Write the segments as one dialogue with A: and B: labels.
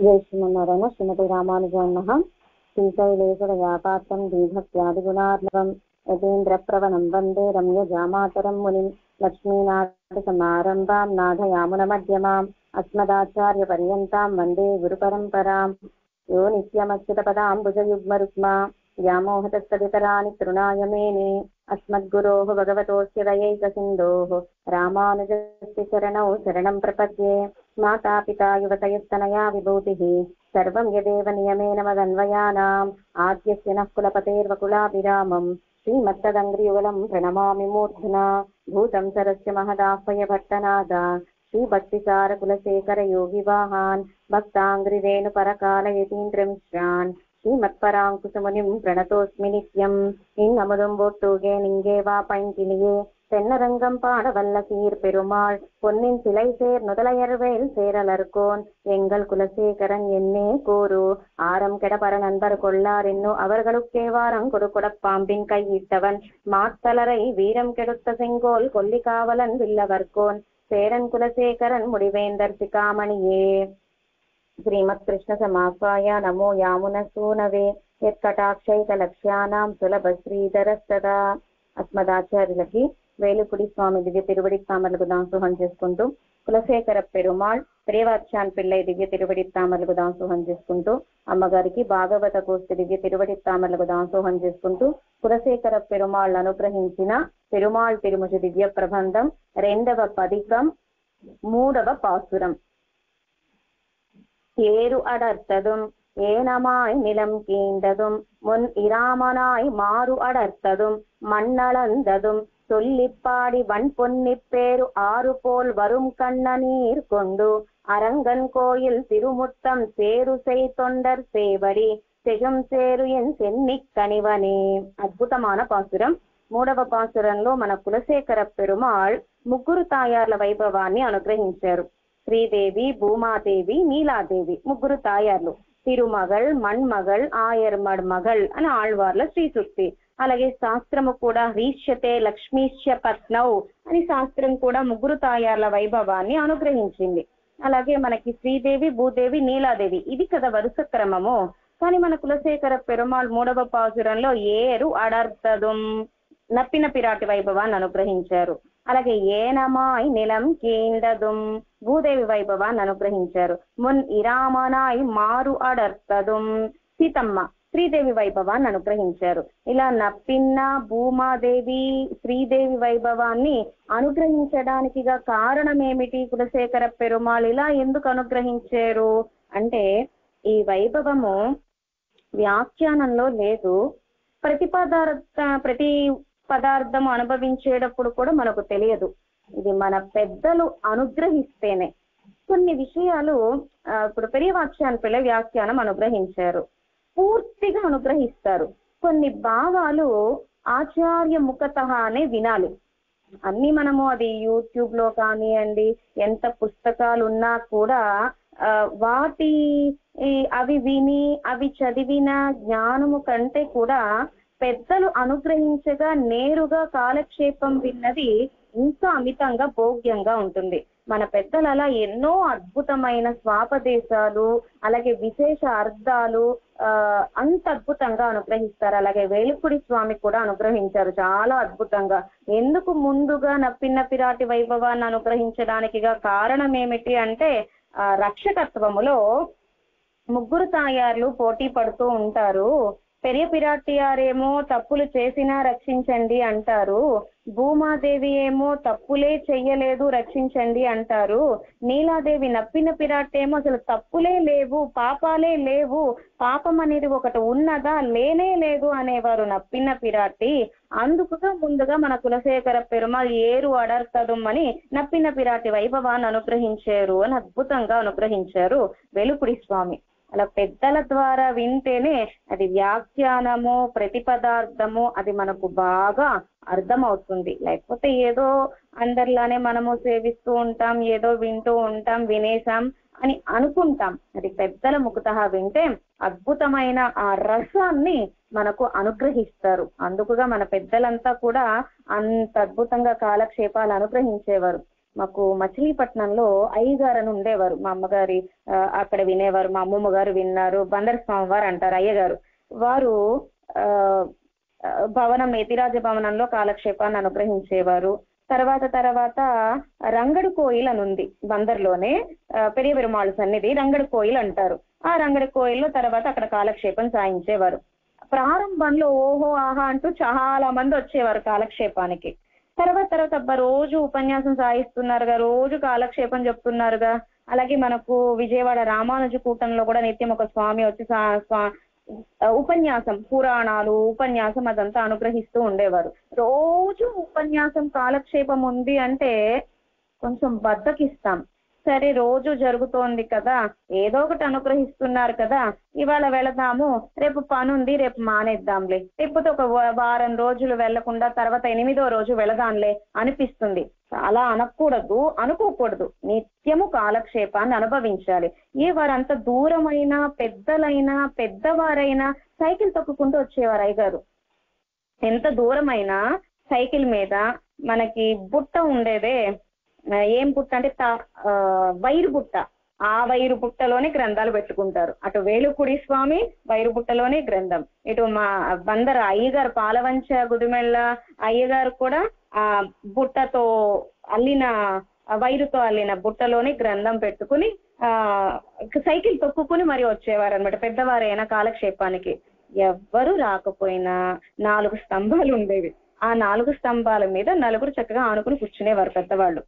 A: येषुमन्नरन् श्रीमती रामानुजन्मः श्रीकैलेशव्यापार्थं दीर्घत्यादिगुणात्मकं, यतीन्द्रप्रवणं वंदे रम्यजामातरं मुनिं, लक्ष्मीनाथसमारम्भां नाथयामुनमध्यमाम्, अस्मदाचार्यपर्यन्तां वंदे गुरुपरम्परां यो नित्यमच्युतपदाम्बुजयुग्मरुक्मा व्यामोहतस्तदितराणि तृणाय मेने अस्मद्गुरोः भगवतोऽस्य वयैकसिन्धोः रामानुजस्य शरणौ शरणं प्रपद्ये। माता पिता युवतयस्तनया विभूतिः सर्वं यदेव नियमेन मदन्वयानाम्। आद्यस्य नः कुलपतेर्वकुलाभिरामम्। श्रीमत्तदङ्घ्रियुगलम् प्रणमामि मूर्ध्ना। भूतं सरस्य महदाह्वयभट्टनाद श्रीभक्तिसारकुलशेखरयोगिवाहान् भक्ताङ्घ्रिरेणुपरकालयतीन्द्रमिश्रान् श्रीमत्पराङ्कुशमुनिम् प्रणतोऽस्मि नित्यम्। इन्नमुदुम्बोट्टूगे लिङ्गे वा पैङ्किनिये। தென்னரங்கம் பாட வல்ல சீர் பெருமாள். பொன்னின் சிலை சேர் நுதலையர்வேல் சேரலர்கோன். எங்கள் குலசேகரன் என்னே கூறு. ஆரம் கெடபர நண்பர் கொள்ளார் இன்னு அவர்களுக்கே வாரம் கொடுக்குடப் பாம்பின் கையிட்டவன் மாத்தலரை வீரம் கெடுத்த செங்கோல் கொல்லிக்காவலன் வில்லவர்கோன். சேரன் குலசேகரன் முடிவேந்தர் சிகாமணியே. ஸ்ரீமத் கிருஷ்ண சமாசாய நமோ யாமுன சூனவே. यत्कटाक्षैकलक्ष्याणां सुलभश्रीधरस्तदा अस्मदाचार्यभिः వేలుపుడి స్వామి దివ్య తిరువడి తామరకు దాసోహం చేసుకుంటూ కులశేఖర పెరుమాళ్ ప్రియవాచ్యాన్ పిల్లై దివ్య తిరువడి తామరకు దాసోహం చేసుకుంటూ అమ్మగారికి భాగవత కోస్తి దివ్య తిరువడి తామరకు దాసోహం చేసుకుంటూ కులశేఖర పెరుమాళ్ అనుగ్రహించిన పెరుమాళ్ తిరుముషి దివ్య ప్రబంధం రెండవ పదికం మూడవ పాసురం ஏறு அடர்த்ததும் ஏனமாய் நிலம் கீண்டதும் முன் இராமனாய் மாறு அடர்த்ததும் மண்ணளந்ததும் சொல்லிப்பாடி வன் பொன்னிப்பேரு ஆறு போல் வரும் கண்ணநீர் கொண்டு அரங்கன் கோயில் திருமுத்தம் சேரு செய் தொண்டர் சேவடி செகம் சேரு என் சென்னி கனிவனே అద్భుతమైన పాసురం మూడవ పాసురంలో మన కులశేఖర పెరుమాళ్ ముగ్గురు తాయార్ల వైభవాన్ని అనుగ్రహించారు శ్రీదేవి భూమాదేవి నీలాదేవి ముగ్గురు తాయార్లు తిరుమగల్ మణ్మగల్ ఆయర్ మడ్మగల్ అని ఆళ్వార్ల శ్రీ సుక్తి అలాగే శాస్త్రము కూడా హ్రీష్యతే లక్ష్మీశ్య పత్నౌ అని శాస్త్రం కూడా ముగ్గురు తాయార్ల వైభవాన్ని అనుగ్రహించింది. అలాగే మనకి శ్రీదేవి భూదేవి నీలాదేవి ఇది కదా వరుస క్రమము. కానీ మన కులశేఖర పెరుమాళ్ మూడవ పాసురంలో ఏరు అడర్తదుం నప్పిన పిరాటి వైభవాన్ని అనుగ్రహించారు. అలాగే ఏనమాయ్ నిలం కీండదుం భూదేవి వైభవాన్ని అనుగ్రహించారు. మున్ ఇరామనాయ్ మారు అడర్తదుం సీతమ్మ శ్రీదేవి వైభవాన్ని అనుగ్రహించారు. ఇలా నప్పిన్న భూమాదేవి శ్రీదేవి వైభవాన్ని అనుగ్రహించడానికి కారణం ఏమిటి కులశేఖర పెరుమాళ్? ఇలా ఎందుకు అనుగ్రహించారు? అంటే ఈ వైభవము వ్యాఖ్యానంలో లేదు. ప్రతి పదార్థ ప్రతి పదార్థం అనుభవించేటప్పుడు కూడా మనకు తెలియదు. ఇది మన పెద్దలు అనుగ్రహిస్తేనే. కొన్ని విషయాలు ఇప్పుడు పెరియ వాక్యాన్ని పిల్ల వ్యాఖ్యానం అనుగ్రహించారు. పూర్తిగా అనుగ్రహిస్తారు. కొన్ని భావాలు ఆచార్య ముఖతహానే వినాలి. అన్ని మనము అది యూట్యూబ్లో కానివ్వండి ఎంత పుస్తకాలు ఉన్నా కూడా వాటి అవి విని అవి చదివిన జ్ఞానము కంటే కూడా పెద్దలు అనుగ్రహించగా నేరుగా కాలక్షేపం విన్నది ఇంకా అమితంగా భోగ్యంగా ఉంటుంది. మన పెద్దలు అలా ఎన్నో అద్భుతమైన స్వాపదేశాలు అలాగే విశేష అర్థాలు అంత అద్భుతంగా అనుగ్రహిస్తారు. అలాగే వేలుపుడి స్వామి కూడా అనుగ్రహించారు చాలా అద్భుతంగా. ఎందుకు ముందుగా నప్పిన్న పిరాటి వైభవాన్ని అనుగ్రహించడానికిగా కారణం ఏమిటి అంటే ఆ రక్షకత్వములో ముగ్గురు తాయార్లు పోటీ పడుతూ ఉంటారు. పెరియ పిరాటియారేమో తప్పులు చేసినా రక్షించండి అంటారు. భూమాదేవి ఏమో తప్పులే చెయ్యలేదు రక్షించండి అంటారు. నీలాదేవి నప్పిన పిరాటేమో అసలు తప్పులే లేవు పాపాలే లేవు. పాపం అనేది ఒకటి ఉన్నదా లేనే లేదు అనేవారు నప్పిన పిరాటి. అందుకుగా ముందుగా మన కులశేఖర పెరుమాళ్ ఏరు అడర్తదుమ్మని నప్పిన పిరాటి వైభవాన్ని అనుగ్రహించారు అని అద్భుతంగా అనుగ్రహించారు. వెలుపుడి స్వామి. అలా పెద్దల ద్వారా వింటేనే అది వ్యాఖ్యానము ప్రతిపదార్థము అది మనకు బాగా అర్థమవుతుంది. లేకపోతే ఏదో అందరిలానే మనము సేవిస్తూ ఉంటాం ఏదో వింటూ ఉంటాం వినేసాం అని అనుకుంటాం. అది పెద్దల ముఖత వింటే అద్భుతమైన ఆ రసాన్ని మనకు అనుగ్రహిస్తారు. అందుకుగా మన పెద్దలంతా కూడా అంత అద్భుతంగా కాలక్షేపాలు అనుగ్రహించేవారు. మాకు మచిలీపట్నంలో అయ్యగారు అని ఉండేవారు. మా అమ్మగారి ఆ, అక్కడ వినేవారు. మా అమ్మమ్మ గారు విన్నారు. బందర్ స్వామి వారు అంటారు అయ్యగారు. వారు ఆ, భవనం యతిరాజ భవనంలో కాలక్షేపాన్ని అనుగ్రహించేవారు. తర్వాత తర్వాత రంగడు కోయిల్ అని ఉంది బందర్లోనే. పెరియ పెరుమాళ్ సన్నిధి రంగడు కోయిల్ అంటారు. ఆ రంగడి కోయిల్లో తర్వాత అక్కడ కాలక్షేపం సాయించేవారు ప్రారంభంలో ఓహో ఆహా అంటూ చాలా మంది వచ్చేవారు కాలక్షేపానికి. తర్వాత తర్వాత అబ్బా రోజు ఉపన్యాసం సాగిస్తున్నారుగా రోజు కాలక్షేపం చెప్తున్నారుగా. అలాగే మనకు విజయవాడ రామానుజ కూటంలో కూడా నిత్యం ఒక స్వామి వచ్చి ఉపన్యాసం పురాణాలు ఉపన్యాసం అదంతా అనుగ్రహిస్తూ ఉండేవారు. రోజు ఉపన్యాసం కాలక్షేపం ఉంది అంటే కొంచెం బద్దకిస్తాం. సరే రోజు జరుగుతోంది కదా. ఏదో ఒకటి అనుగ్రహిస్తున్నారు కదా. ఇవాళ వెళదాము. రేపు పని ఉంది రేపు మానేద్దాంలే. లేకపోతే ఒక వారం రోజులు వెళ్ళకుండా తర్వాత ఎనిమిదో రోజు వెళదాంలే అనిపిస్తుంది. అలా అనకూడదు అనుకోకూడదు. నిత్యము కాలక్షేపాన్ని అనుభవించాలి. ఏ వారంత దూరమైనా పెద్దలైనా పెద్దవారైనా సైకిల్ తొక్కుకుంటూ వచ్చేవారు అయ్యగారు. ఎంత దూరమైనా సైకిల్ మీద మనకి బుట్ట ఉండేదే. ఏం బుట్ట అంటే తా- ఆ, వైరు బుట్ట ఆ వైరు బుట్టలోనే గ్రంథాలు పెట్టుకుంటారు. అటు వేలుకుడి స్వామి వైరు బుట్టలోనే గ్రంథం. ఇటు మా బందర అయ్యగారు పాలవంచ గుదిమెళ్ళ అయ్యగారు కూడా ఆ బుట్టతో అల్లిన వైరుతో అల్లిన బుట్టలోనే గ్రంథం పెట్టుకుని ఆ సైకిల్ తొక్కుకుని మరి వచ్చేవారు అనమాట పెద్దవారైనా కాలక్షేపానికి. ఎవ్వరు రాకపోయినా నాలుగు స్తంభాలు ఉండేవి. ఆ నాలుగు స్తంభాల మీద నలుగురు చక్కగా ఆనుకుని కూర్చునేవారు పెద్దవాళ్ళు.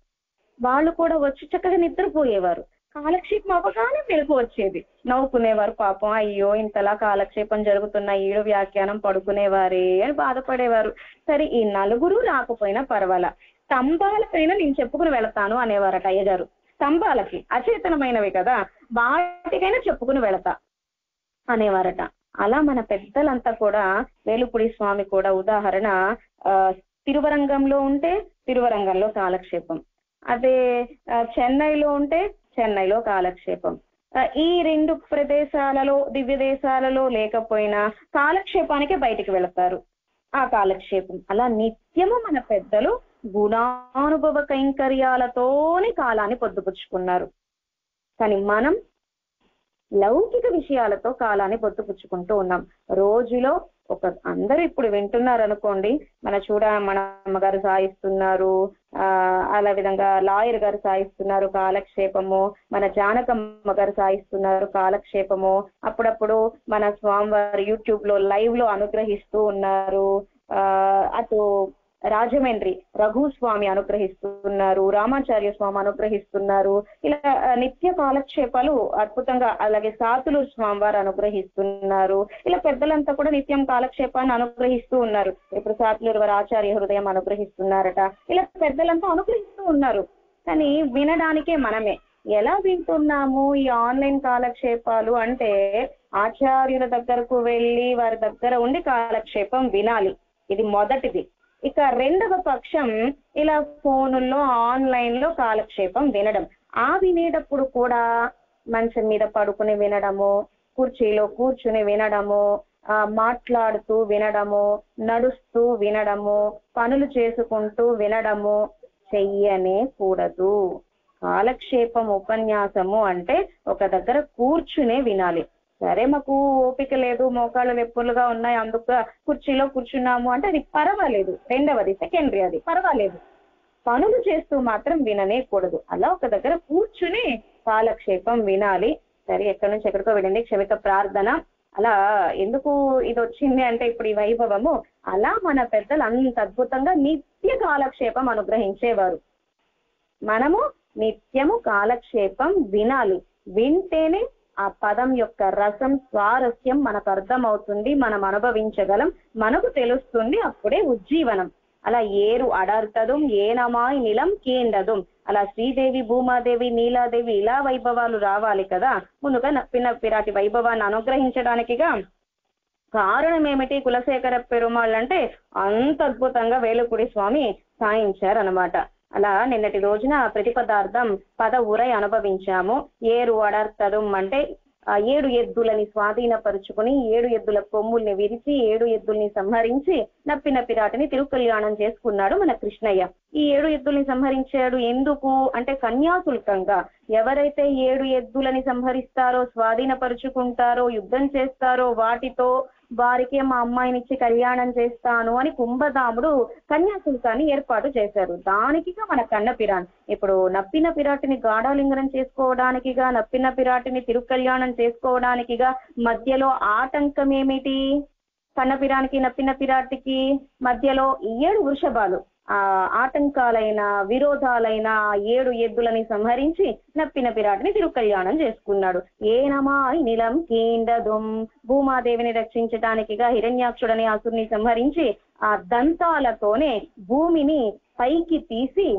A: వాళ్ళు కూడా వచ్చి చక్కగా నిద్రపోయేవారు. కాలక్షేపం అవగానే మెలకు వచ్చేది. నవ్వుకునేవారు పాపం అయ్యో ఇంతలా కాలక్షేపం జరుగుతున్న ఈడు వ్యాఖ్యానం పడుకునేవారే అని బాధపడేవారు. సరే ఈ నలుగురు రాకపోయినా పర్వాలా. స్తంభాలపైన నేను చెప్పుకుని వెళతాను అనేవారట అయ్యగారు. స్తంభాలకి అచేతనమైనవి కదా వాటికైనా చెప్పుకుని వెళతా అనేవారట. అలా మన పెద్దలంతా కూడా వేలుపుడి స్వామి కూడా ఉదాహరణ ఆ, తిరువరంగంలో ఉంటే తిరువరంగంలో కాలక్షేపం. అదే చెన్నైలో ఉంటే చెన్నైలో కాలక్షేపం. ఈ రెండు ప్రదేశాలలో దివ్య దేశాలలో లేకపోయినా కాలక్షేపానికి బయటికి వెళతారు. ఆ కాలక్షేపం. అలా నిత్యము మన పెద్దలు గుణానుభవ కైంకర్యాలతోని కాలాన్ని పొద్దుపుచ్చుకున్నారు. కానీ మనం లౌకిక విషయాలతో కాలాన్ని పొత్తుపుచ్చుకుంటూ ఉన్నాం. రోజులో ఒక అందరూ ఇప్పుడు వింటున్నారు అనుకోండి మన చూడ మన అమ్మగారు సాయిస్తున్నారు ఆ అలా విధంగా లాయర్ గారు సాయిస్తున్నారు కాలక్షేపము మన జానకమ్మ గారు సాయిస్తున్నారు కాలక్షేపము అప్పుడప్పుడు మన స్వామివారు యూట్యూబ్లో లైవ్లో అనుగ్రహిస్తూ ఉన్నారు ఆ అటు రాజమండ్రి రఘుస్వామి అనుగ్రహిస్తున్నారు రామాచార్య స్వామి అనుగ్రహిస్తున్నారు. ఇలా నిత్య కాలక్షేపాలు అద్భుతంగా అలాగే సాతులు స్వామి వారు అనుగ్రహిస్తున్నారు. ఇలా పెద్దలంతా కూడా నిత్యం కాలక్షేపాన్ని అనుగ్రహిస్తూ ఉన్నారు. ఇప్పుడు సాతులూరు వారు ఆచార్య హృదయం అనుగ్రహిస్తున్నారట. ఇలా పెద్దలంతా అనుగ్రహిస్తూ ఉన్నారు. కానీ వినడానికే మనమే. ఎలా వింటున్నాము ఈ ఆన్లైన్ కాలక్షేపాలు అంటే ఆచార్యుల దగ్గరకు వెళ్ళి వారి దగ్గర ఉండి కాలక్షేపం వినాలి. ఇది మొదటిది. ఇక రెండవ పక్షం ఇలా ఫోనుల్లో ఆన్లైన్లో కాలక్షేపం వినడం. ఆ వినేటప్పుడు కూడా మంచం మీద పడుకుని వినడము కుర్చీలో కూర్చుని వినడము ఆ మాట్లాడుతూ వినడము నడుస్తూ వినడము పనులు చేసుకుంటూ వినడము చెయ్యనే కూడదు. కాలక్షేపం ఉపన్యాసము అంటే ఒక దగ్గర కూర్చునే వినాలి. సరే మాకు ఓపిక లేదు మోకాళ్ళు వెప్పులుగా ఉన్నాయి అందుకు కుర్చీలో కూర్చున్నాము అంటే అది పర్వాలేదు. రెండవది సెకండరీ అది పర్వాలేదు. పనులు చేస్తూ మాత్రం విననే కూడదు అలా ఒక దగ్గర కూర్చుని కాలక్షేపం వినాలి. సరే ఎక్కడి నుంచి ఎక్కడికో వినండి క్షమిక ప్రార్థన. అలా ఎందుకు ఇది వచ్చింది అంటే ఇప్పుడు ఈ వైభవము? అలా మన పెద్దలు అంత అద్భుతంగా నిత్య కాలక్షేపం అనుగ్రహించేవారు. మనము నిత్యము కాలక్షేపం వినాలి. వింటేనే ఆ పదం యొక్క రసం స్వారస్యం మనకు అర్థమవుతుంది మనం అనుభవించగలం మనకు తెలుస్తుంది అప్పుడే ఉజ్జీవనం. అలా ఏరు అడర్తదు ఏనమాయ్ నిలం కీండదుం అలా శ్రీదేవి భూమాదేవి నీలాదేవి ఇలా వైభవాలు రావాలి కదా. ముందుగా న- పిన్న పిరాటి వైభవాన్ని అనుగ్రహించడానికిగా కారణం ఏమిటి కులశేఖర పెరుమాళ్ళు అంటే అంత అద్భుతంగా వేలుకుడి స్వామి సాయించారనమాట అలా నిన్నటి రోజున ప్రతిపదార్థం పద ఉరై అనుభవించాము. ఏరు అడర్తడం అంటే ఏడు ఎద్దులని స్వాధీనపరుచుకుని ఏడు ఎద్దుల కొమ్ముల్ని విరిచి ఏడు ఎద్దుల్ని సంహరించి నప్పి పిరాటిని తిరుకల్యాణం చేసుకున్నాడు మన కృష్ణయ్య. ఈ ఏడు ఎద్దుల్ని సంహరించాడు ఎందుకు? అంటే కన్యాశుల్కంగా ఎవరైతే ఏడు ఎద్దులని సంహరిస్తారో స్వాధీనపరుచుకుంటారో యుద్ధం చేస్తారో వాటితో వారికి మా అమ్మాయినిచ్చి కళ్యాణం చేస్తాను అని కుంభదాముడు కన్యాశుల్కాన్ని ఏర్పాటు చేశారు. దానికిగా మన కన్న పిరాన్. ఇప్పుడు నప్పిన పిరాటిని గాఢాలింగనం చేసుకోవడానికిగా నప్పిన పిరాటిని తిరుకల్యాణం చేసుకోవడానికిగా మధ్యలో ఆటంకం ఏమిటి కన్నపిరానికి నప్పిన పిరాటికి మధ్యలో ఏడు వృషభాలు. ఆటంకాలైన విరోధాలైన ఏడు ఎద్దులని సంహరించి నప్పిన పిరాటిని తిరుకల్యాణం చేసుకున్నాడు. ఏనమాయ్ నిలం కీండదుం. భూమాదేవిని రక్షించటానికిగా హిరణ్యాక్షుడని అసుర్ని సంహరించి ఆ దంతాలతోనే భూమిని పైకి తీసి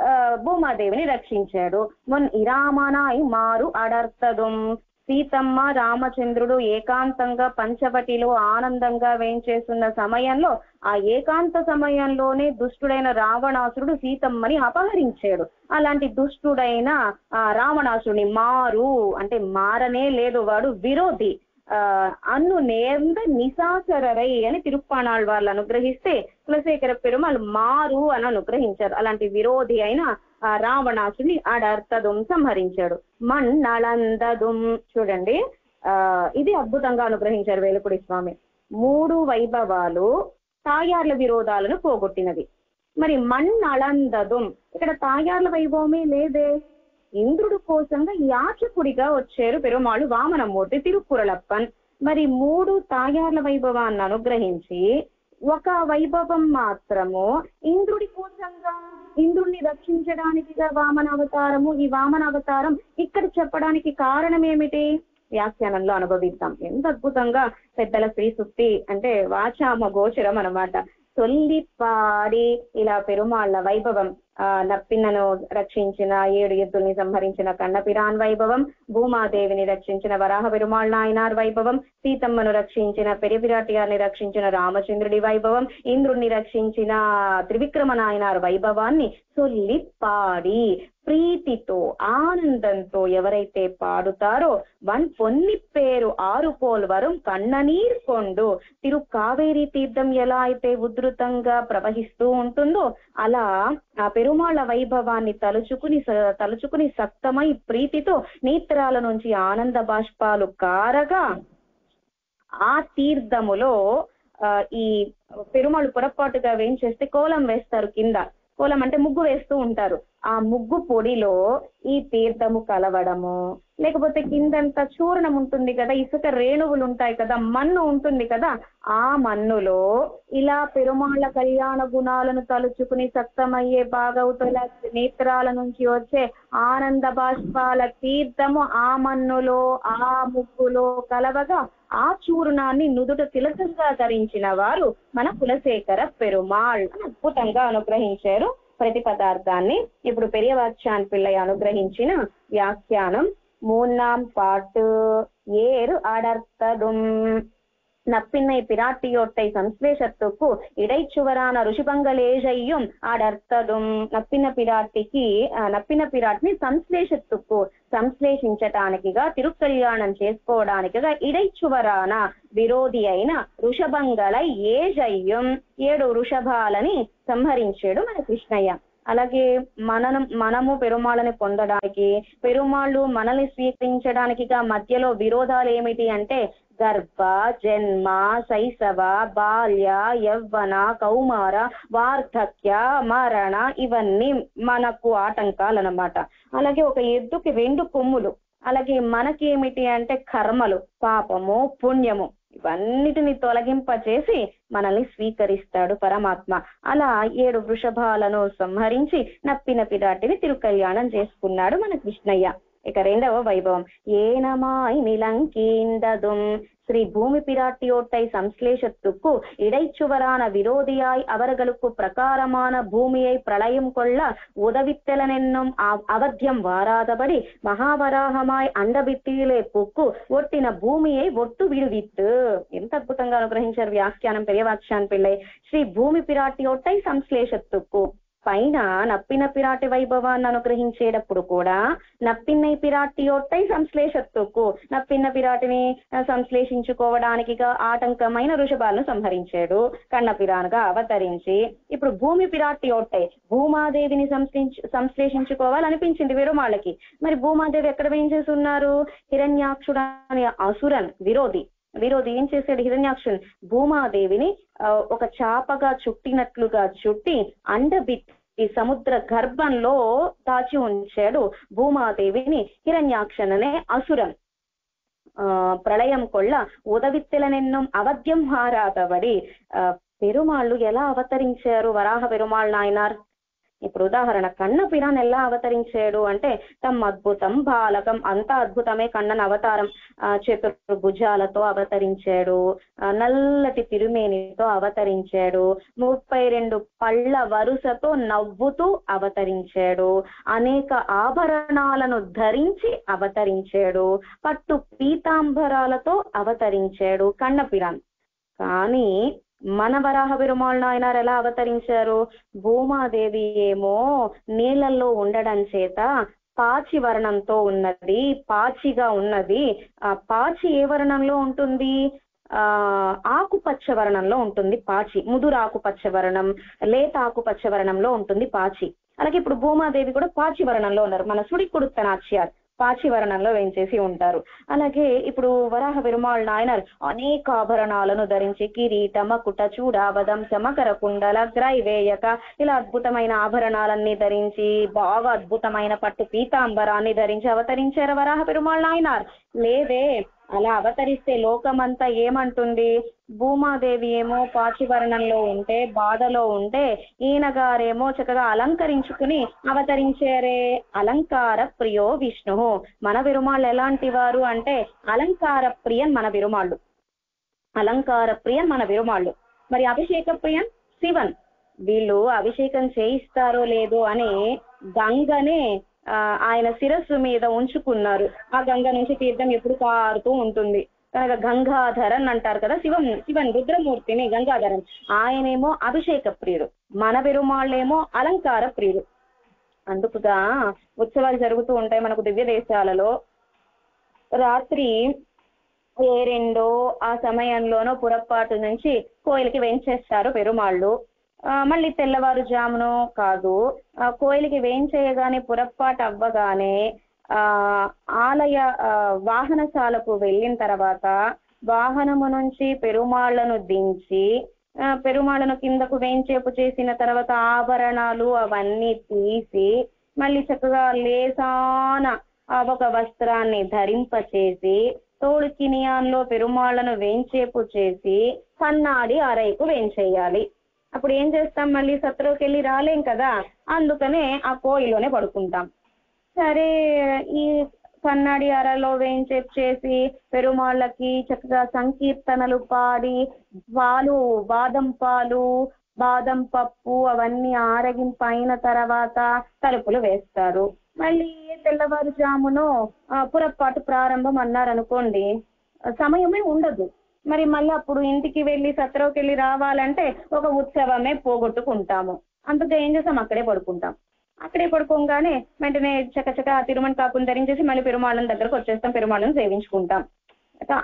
A: ఆ, భూమాదేవిని రక్షించాడు. మొన్ ఇరామనాయ్ మారు అడర్తదుం. సీతమ్మ రామచంద్రుడు ఏకాంతంగా పంచవటిలో ఆనందంగా వేంచేస్తున్న సమయంలో ఆ ఏకాంత సమయంలోనే దుష్టుడైన రావణాసురుడు సీతమ్మని అపహరించాడు. అలాంటి దుష్టుడైన ఆ రావణాసురుని మారు అంటే మారనే లేదు వాడు విరోధి. ఆ అన్ను నేర్ந்த నిశాచరరై అని తిరుప్పాణాళ్ వాళ్ళు అనుగ్రహిస్తే కులశేఖర పెరుమాళ్ మారు అని అనుగ్రహించారు. అలాంటి విరోధి అయిన ఆ రావణాసుని ఆడర్తదుం సంహరించాడు మన్నళందదుం చూడండి. ఆ ఇది అద్భుతంగా అనుగ్రహించారు వేలుపుడి స్వామి. మూడు వైభవాలు తాయార్ల విరోధాలను పోగొట్టినది మరి మన్నళందదుం ఇక్కడ తాయార్ల వైభవమే లేదే? ఇంద్రుడు కోసంగా యాచకుడిగా వచ్చారు పెరుమాళ్ళు వామనమూర్తి తిరుక్కురలప్పన్. మరి మూడు తాయార్ల వైభవాన్ని అనుగ్రహించి ఒక వైభవం మాత్రము ఇంద్రుడి కోసంగా ఇంద్రుణ్ణి రక్షించడానికిగా వామన అవతారము ఈ వామన అవతారం ఇక్కడ చెప్పడానికి కారణం ఏమిటి వ్యాఖ్యానంలో అనుభవిద్దాం. ఎంత అద్భుతంగా పెద్దల శ్రీ సుక్తి అంటే వాచామ గోచరం అనమాట తొల్లిపాడి ఇలా పెరుమాళ్ళ వైభవం ఆ నప్పిన్నను రక్షించిన ఏడు ఎద్దుల్ని సంహరించిన కన్నపిరాన్ వైభవం భూమాదేవిని రక్షించిన వరాహ పెరుమాళ్ నాయనార్ వైభవం సీతమ్మను రక్షించిన పెరిపిరాటిగారిని రక్షించిన రామచంద్రుడి వైభవం ఇంద్రుణ్ణి రక్షించిన త్రివిక్రమ నాయనార్ వైభవాన్ని సొల్లి పాడి ప్రీతితో ఆనందంతో ఎవరైతే పాడుతారో వన్ పొన్ని పేరు ఆరు పోల్వరం కన్ననీర్ కొండు. తిరు కావేరి తీర్థం ఎలా అయితే ఉధృతంగా ప్రవహిస్తూ ఉంటుందో అలా ఆ పెరుమాళ వైభవాన్ని తలుచుకుని తలుచుకుని సక్తమై ప్రీతితో నేత్రాల నుంచి ఆనంద బాష్పాలు కారగా ఆ తీర్థములో ఈ పెరుమాళ్ళు పొరపాటుగా వేయించేస్తే కోలం వేస్తారు కింద. కోలం అంటే ముగ్గు వేస్తూ ఉంటారు. ఆ ముగ్గు పొడిలో ఈ తీర్థము కలవడము లేకపోతే కిందంతా చూర్ణం ఉంటుంది కదా ఇసుక రేణువులు ఉంటాయి కదా మన్ను ఉంటుంది కదా ఆ మన్నులో ఇలా పెరుమాళ్ళ కళ్యాణ గుణాలను తలుచుకుని సత్తమయ్యే భాగవతుల నేత్రాల నుంచి వచ్చే ఆనంద బాష్పాల తీర్థము ఆ మన్నులో ఆ ముగ్గులో కలవగా ఆ చూర్ణాన్ని నుదుట తిలకంగా ధరించిన వారు మన కులశేఖర పెరుమాళ్ అద్భుతంగా అనుగ్రహించారు. ప్రతి పదార్థాన్ని ఇప్పుడు పెరియవాచ్యాన్ పిల్లయ్య అనుగ్రహించిన వ్యాఖ్యానం మూన్నాం పాటు ఏరు అడర్తదుం. நப்பின்னை பிராட்டியோட்டை சம்ஸ்லேஷத்துக்கு இடைச்சுவரான ఋషిభంగలేజయ్యం ఆడర్తడం నప్పిన పిరాటికి ఆ, నప్పిన పిరాటిని సంశ్లేషత్తుకు సంశ్లేషించటానికిగా తిరుకల్యాణం చేసుకోవడానికిగా ఇడైచువరాన విరోధి అయిన వృషభంగల ఏజయ్యం ఏడు వృషభాలని సంహరించాడు మన కృష్ణయ్య అలాగే మనను మనము పెరుమాళ్ళని పొందడానికి పెరుమాళ్ళు మనల్ని స్వీకరించడానికిగా మధ్యలో విరోధాలు ఏమిటి అంటే గర్భ జన్మ శైశవ బాల్య యవ్వన కౌమార వార్ధక్య మరణ ఇవన్నీ మనకు ఆటంకాలు అన్నమాట అలాగే ఒక ఎద్దుకి రెండు కొమ్ములు. అలాగే మనకి ఏమిటి అంటే కర్మలు పాపము పుణ్యము. ఇవన్నిటిని తొలగింపచేసి మనల్ని స్వీకరిస్తాడు పరమాత్మ. అలా ఏడు వృషభాలను సంహరించి నప్పిన పిరాటిని తిరుకల్యాణం చేసుకున్నాడు మన కృష్ణయ్య. ఇక రెండవ వైభవం ఏనమాయ్ நிலங்கீண்டதும் ஸ்ரீ பூமி பிராட்டியோட்டை சம்ஸ்லேஷத்துக்கு இடைச்சுவரான விரோதியாய் அவர்களுக்கு பிரகாரமான பூமியை பிரளயம் கொள்ள உதவித்தலனென்னும் அவத்தியம் வாராதபடி மகாவராகமாய் అండబిత్తిలే పొక్కు ఒట్టిన భూమియై ఒట్టు విడువిత్తు ఎంత అద్భుతంగా అనుగ్రహించారు వ్యాఖ్యానం పెరియవాక్ష్యాన్ పిల్లై శ్రీ భూమి పిరాటి సంశ్లేషత్తుకు పైన నప్పిన పిరాటి వైభవాన్ని అనుగ్రహించేటప్పుడు కూడా నప్పిన్నై పిరాటియోట్టై సంశ్లేషత్తుకు నప్పిన్న పిరాటిని సంశ్లేషించుకోవడానికి ఆటంకమైన ఋషభాలను సంహరించాడు. కన్న పిరానుగా అవతరించి ఇప్పుడు భూమి పిరాటియోట్టై భూమాదేవిని సంశ్లేషించుకోవాలనిపించింది విరుమాళ్ళకి. మరి భూమాదేవి ఎక్కడ వేయించేసి ఉన్నారు హిరణ్యాక్షుడు అనే అసురన్ విరోధి. విరోధి ఏం చేశాడు? హిరణ్యాక్షుని భూమాదేవిని ఒక చాపగా చుట్టినట్లుగా చుట్టి అండబిత్తి సముద్ర గర్భంలో దాచి ఉంచాడు భూమాదేవిని హిరణ్యాక్షన్ అనే అసురన్. ఆ, ప్రళయం కొళ్ళ ఉదవిత్తెలనెన్నం అవధ్యం హారాతబడి ఆ, పెరుమాళ్ళు ఎలా అవతరించారు వరాహ పెరుమాళ్ నాయనార్? ఇప్పుడు ఉదాహరణ కన్న పిరాన్ ఎలా అవతరించాడు అంటే తమ్ అద్భుతం బాలకం అంత అద్భుతమే కన్నన్ అవతారం ఆ, చతుర్భుజాలతో అవతరించాడు నల్లటి తిరుమేనితో అవతరించాడు ముప్పై రెండు పళ్ళ వరుసతో నవ్వుతూ అవతరించాడు అనేక ఆభరణాలను ధరించి అవతరించాడు పట్టు పీతాంబరాలతో అవతరించాడు కన్నపిరాన్ కానీ మన వరాహ పెరుమాళ్ నాయనారు ఎలా అవతరించారు? భూమాదేవి ఏమో నీళ్ళల్లో ఉండడం చేత పాచి వర్ణంతో ఉన్నది పాచిగా ఉన్నది. ఆ పాచి ఏ వర్ణంలో ఉంటుంది? ఆ ఆకుపచ్చ వర్ణంలో ఉంటుంది పాచి. ముదురు ఆకుపచ్చ వర్ణం లేత ఆకుపచ్చ వర్ణంలో ఉంటుంది పాచి. అలాగే ఇప్పుడు భూమాదేవి కూడా పాచి వర్ణంలో ఉన్నారు. మన సుడి కుడుత్తనాచ్యార్ పాచివరణంలో వేయించేసి ఉంటారు. అలాగే ఇప్పుడు వరాహ పెరుమాళ్ నాయనర్ అనేక ఆభరణాలను ధరించి కిరీట మకుట చూడాబదం చమకర కుండల గ్రైవేయక ఇలా అద్భుతమైన ఆభరణాలన్నీ ధరించి బాగా అద్భుతమైన పట్టు పీతాంబరాన్ని ధరించి అవతరించారు వరాహ పెరుమాళ్ నాయనార్. లేదే అలా అవతరిస్తే లోకమంతా ఏమంటుంది? భూమాదేవి ఏమో పాచివర్ణంలో ఉంటే బాధలో ఉంటే ఈయన గారేమో చక్కగా అలంకరించుకుని అవతరించారే. అలంకార ప్రియో విష్ణు. మన విరుమాళ్ళు ఎలాంటి వారు అంటే అలంకార ప్రియన్ మన విరుమాళ్ళు. అలంకార ప్రియన్ మన విరుమాళ్ళు. మరి అభిషేక ప్రియన్ శివన్. వీళ్ళు అభిషేకం చేయిస్తారో లేదో అని గంగనే ఆయన శిరస్సు మీద ఉంచుకున్నారు. ఆ గంగ నుంచి తీర్థం ఎప్పుడు కారుతూ ఉంటుంది. కనుక గంగాధరన్ అంటారు కదా శివం శివన్ రుద్రమూర్తిని గంగాధరన్. ఆయనేమో అభిషేక ప్రియుడు మన పెరుమాళ్ళేమో అలంకార ప్రియుడు. అందుకుగా ఉత్సవాలు జరుగుతూ ఉంటాయి మనకు దివ్య దేశాలలో. రాత్రి ఏ రెండో ఆ సమయంలోనో పురప్పాటు నుంచి కోయిలకి వెంచేస్తారు పెరుమాళ్ళు. మళ్ళీ తెల్లవారుజామునో కాదు ఆ, కోయిలకి వేంచేయగానే పొరపాటు అవ్వగానే ఆ ఆలయ వాహనశాలకు వెళ్ళిన తర్వాత వాహనము నుంచి పెరుమాళ్ళను దించి పెరుమాళ్ళను కిందకు వేంచేపు చేసిన తర్వాత ఆభరణాలు అవన్నీ తీసి మళ్ళీ చక్కగా లేసాన ఒక వస్త్రాన్ని ధరింపచేసి తోడు కినియాన్లో పెరుమాళ్ళను వేంచేపు చేసి కన్నాడి అరైకు వేంచేయాలి అప్పుడు ఏం చేస్తాం? మళ్ళీ సత్రలోకి వెళ్ళి రాలేం కదా? అందుకనే ఆ కోయిలోనే పడుకుంటాం. సరే ఈ కన్నాడి అరలో వేయించే చేసి పెరుమాళ్ళకి చక్కగా సంకీర్తనలు పాడి పాలు బాదం పాలు బాదం పప్పు అవన్నీ ఆరగింపైన తర్వాత తలుపులు వేస్తారు. మళ్ళీ తెల్లవారుజామును పురపాటు ప్రారంభం అన్నారు అనుకోండి సమయమే ఉండదు. మరి మళ్ళీ అప్పుడు ఇంటికి వెళ్ళి సత్రంకి వెళ్ళి రావాలంటే ఒక ఉత్సవమే పోగొట్టుకుంటాము. అందుకే ఏం చేస్తాం? అక్కడే పడుకుంటాం. అక్కడే పడుకోగానే వెంటనే చకచక తిరుమల కాపుని ధరించేసి మళ్ళీ పెరుమాళ్ళం దగ్గరకు వచ్చేస్తాం పెరుమాళ్ళను సేవించుకుంటాం.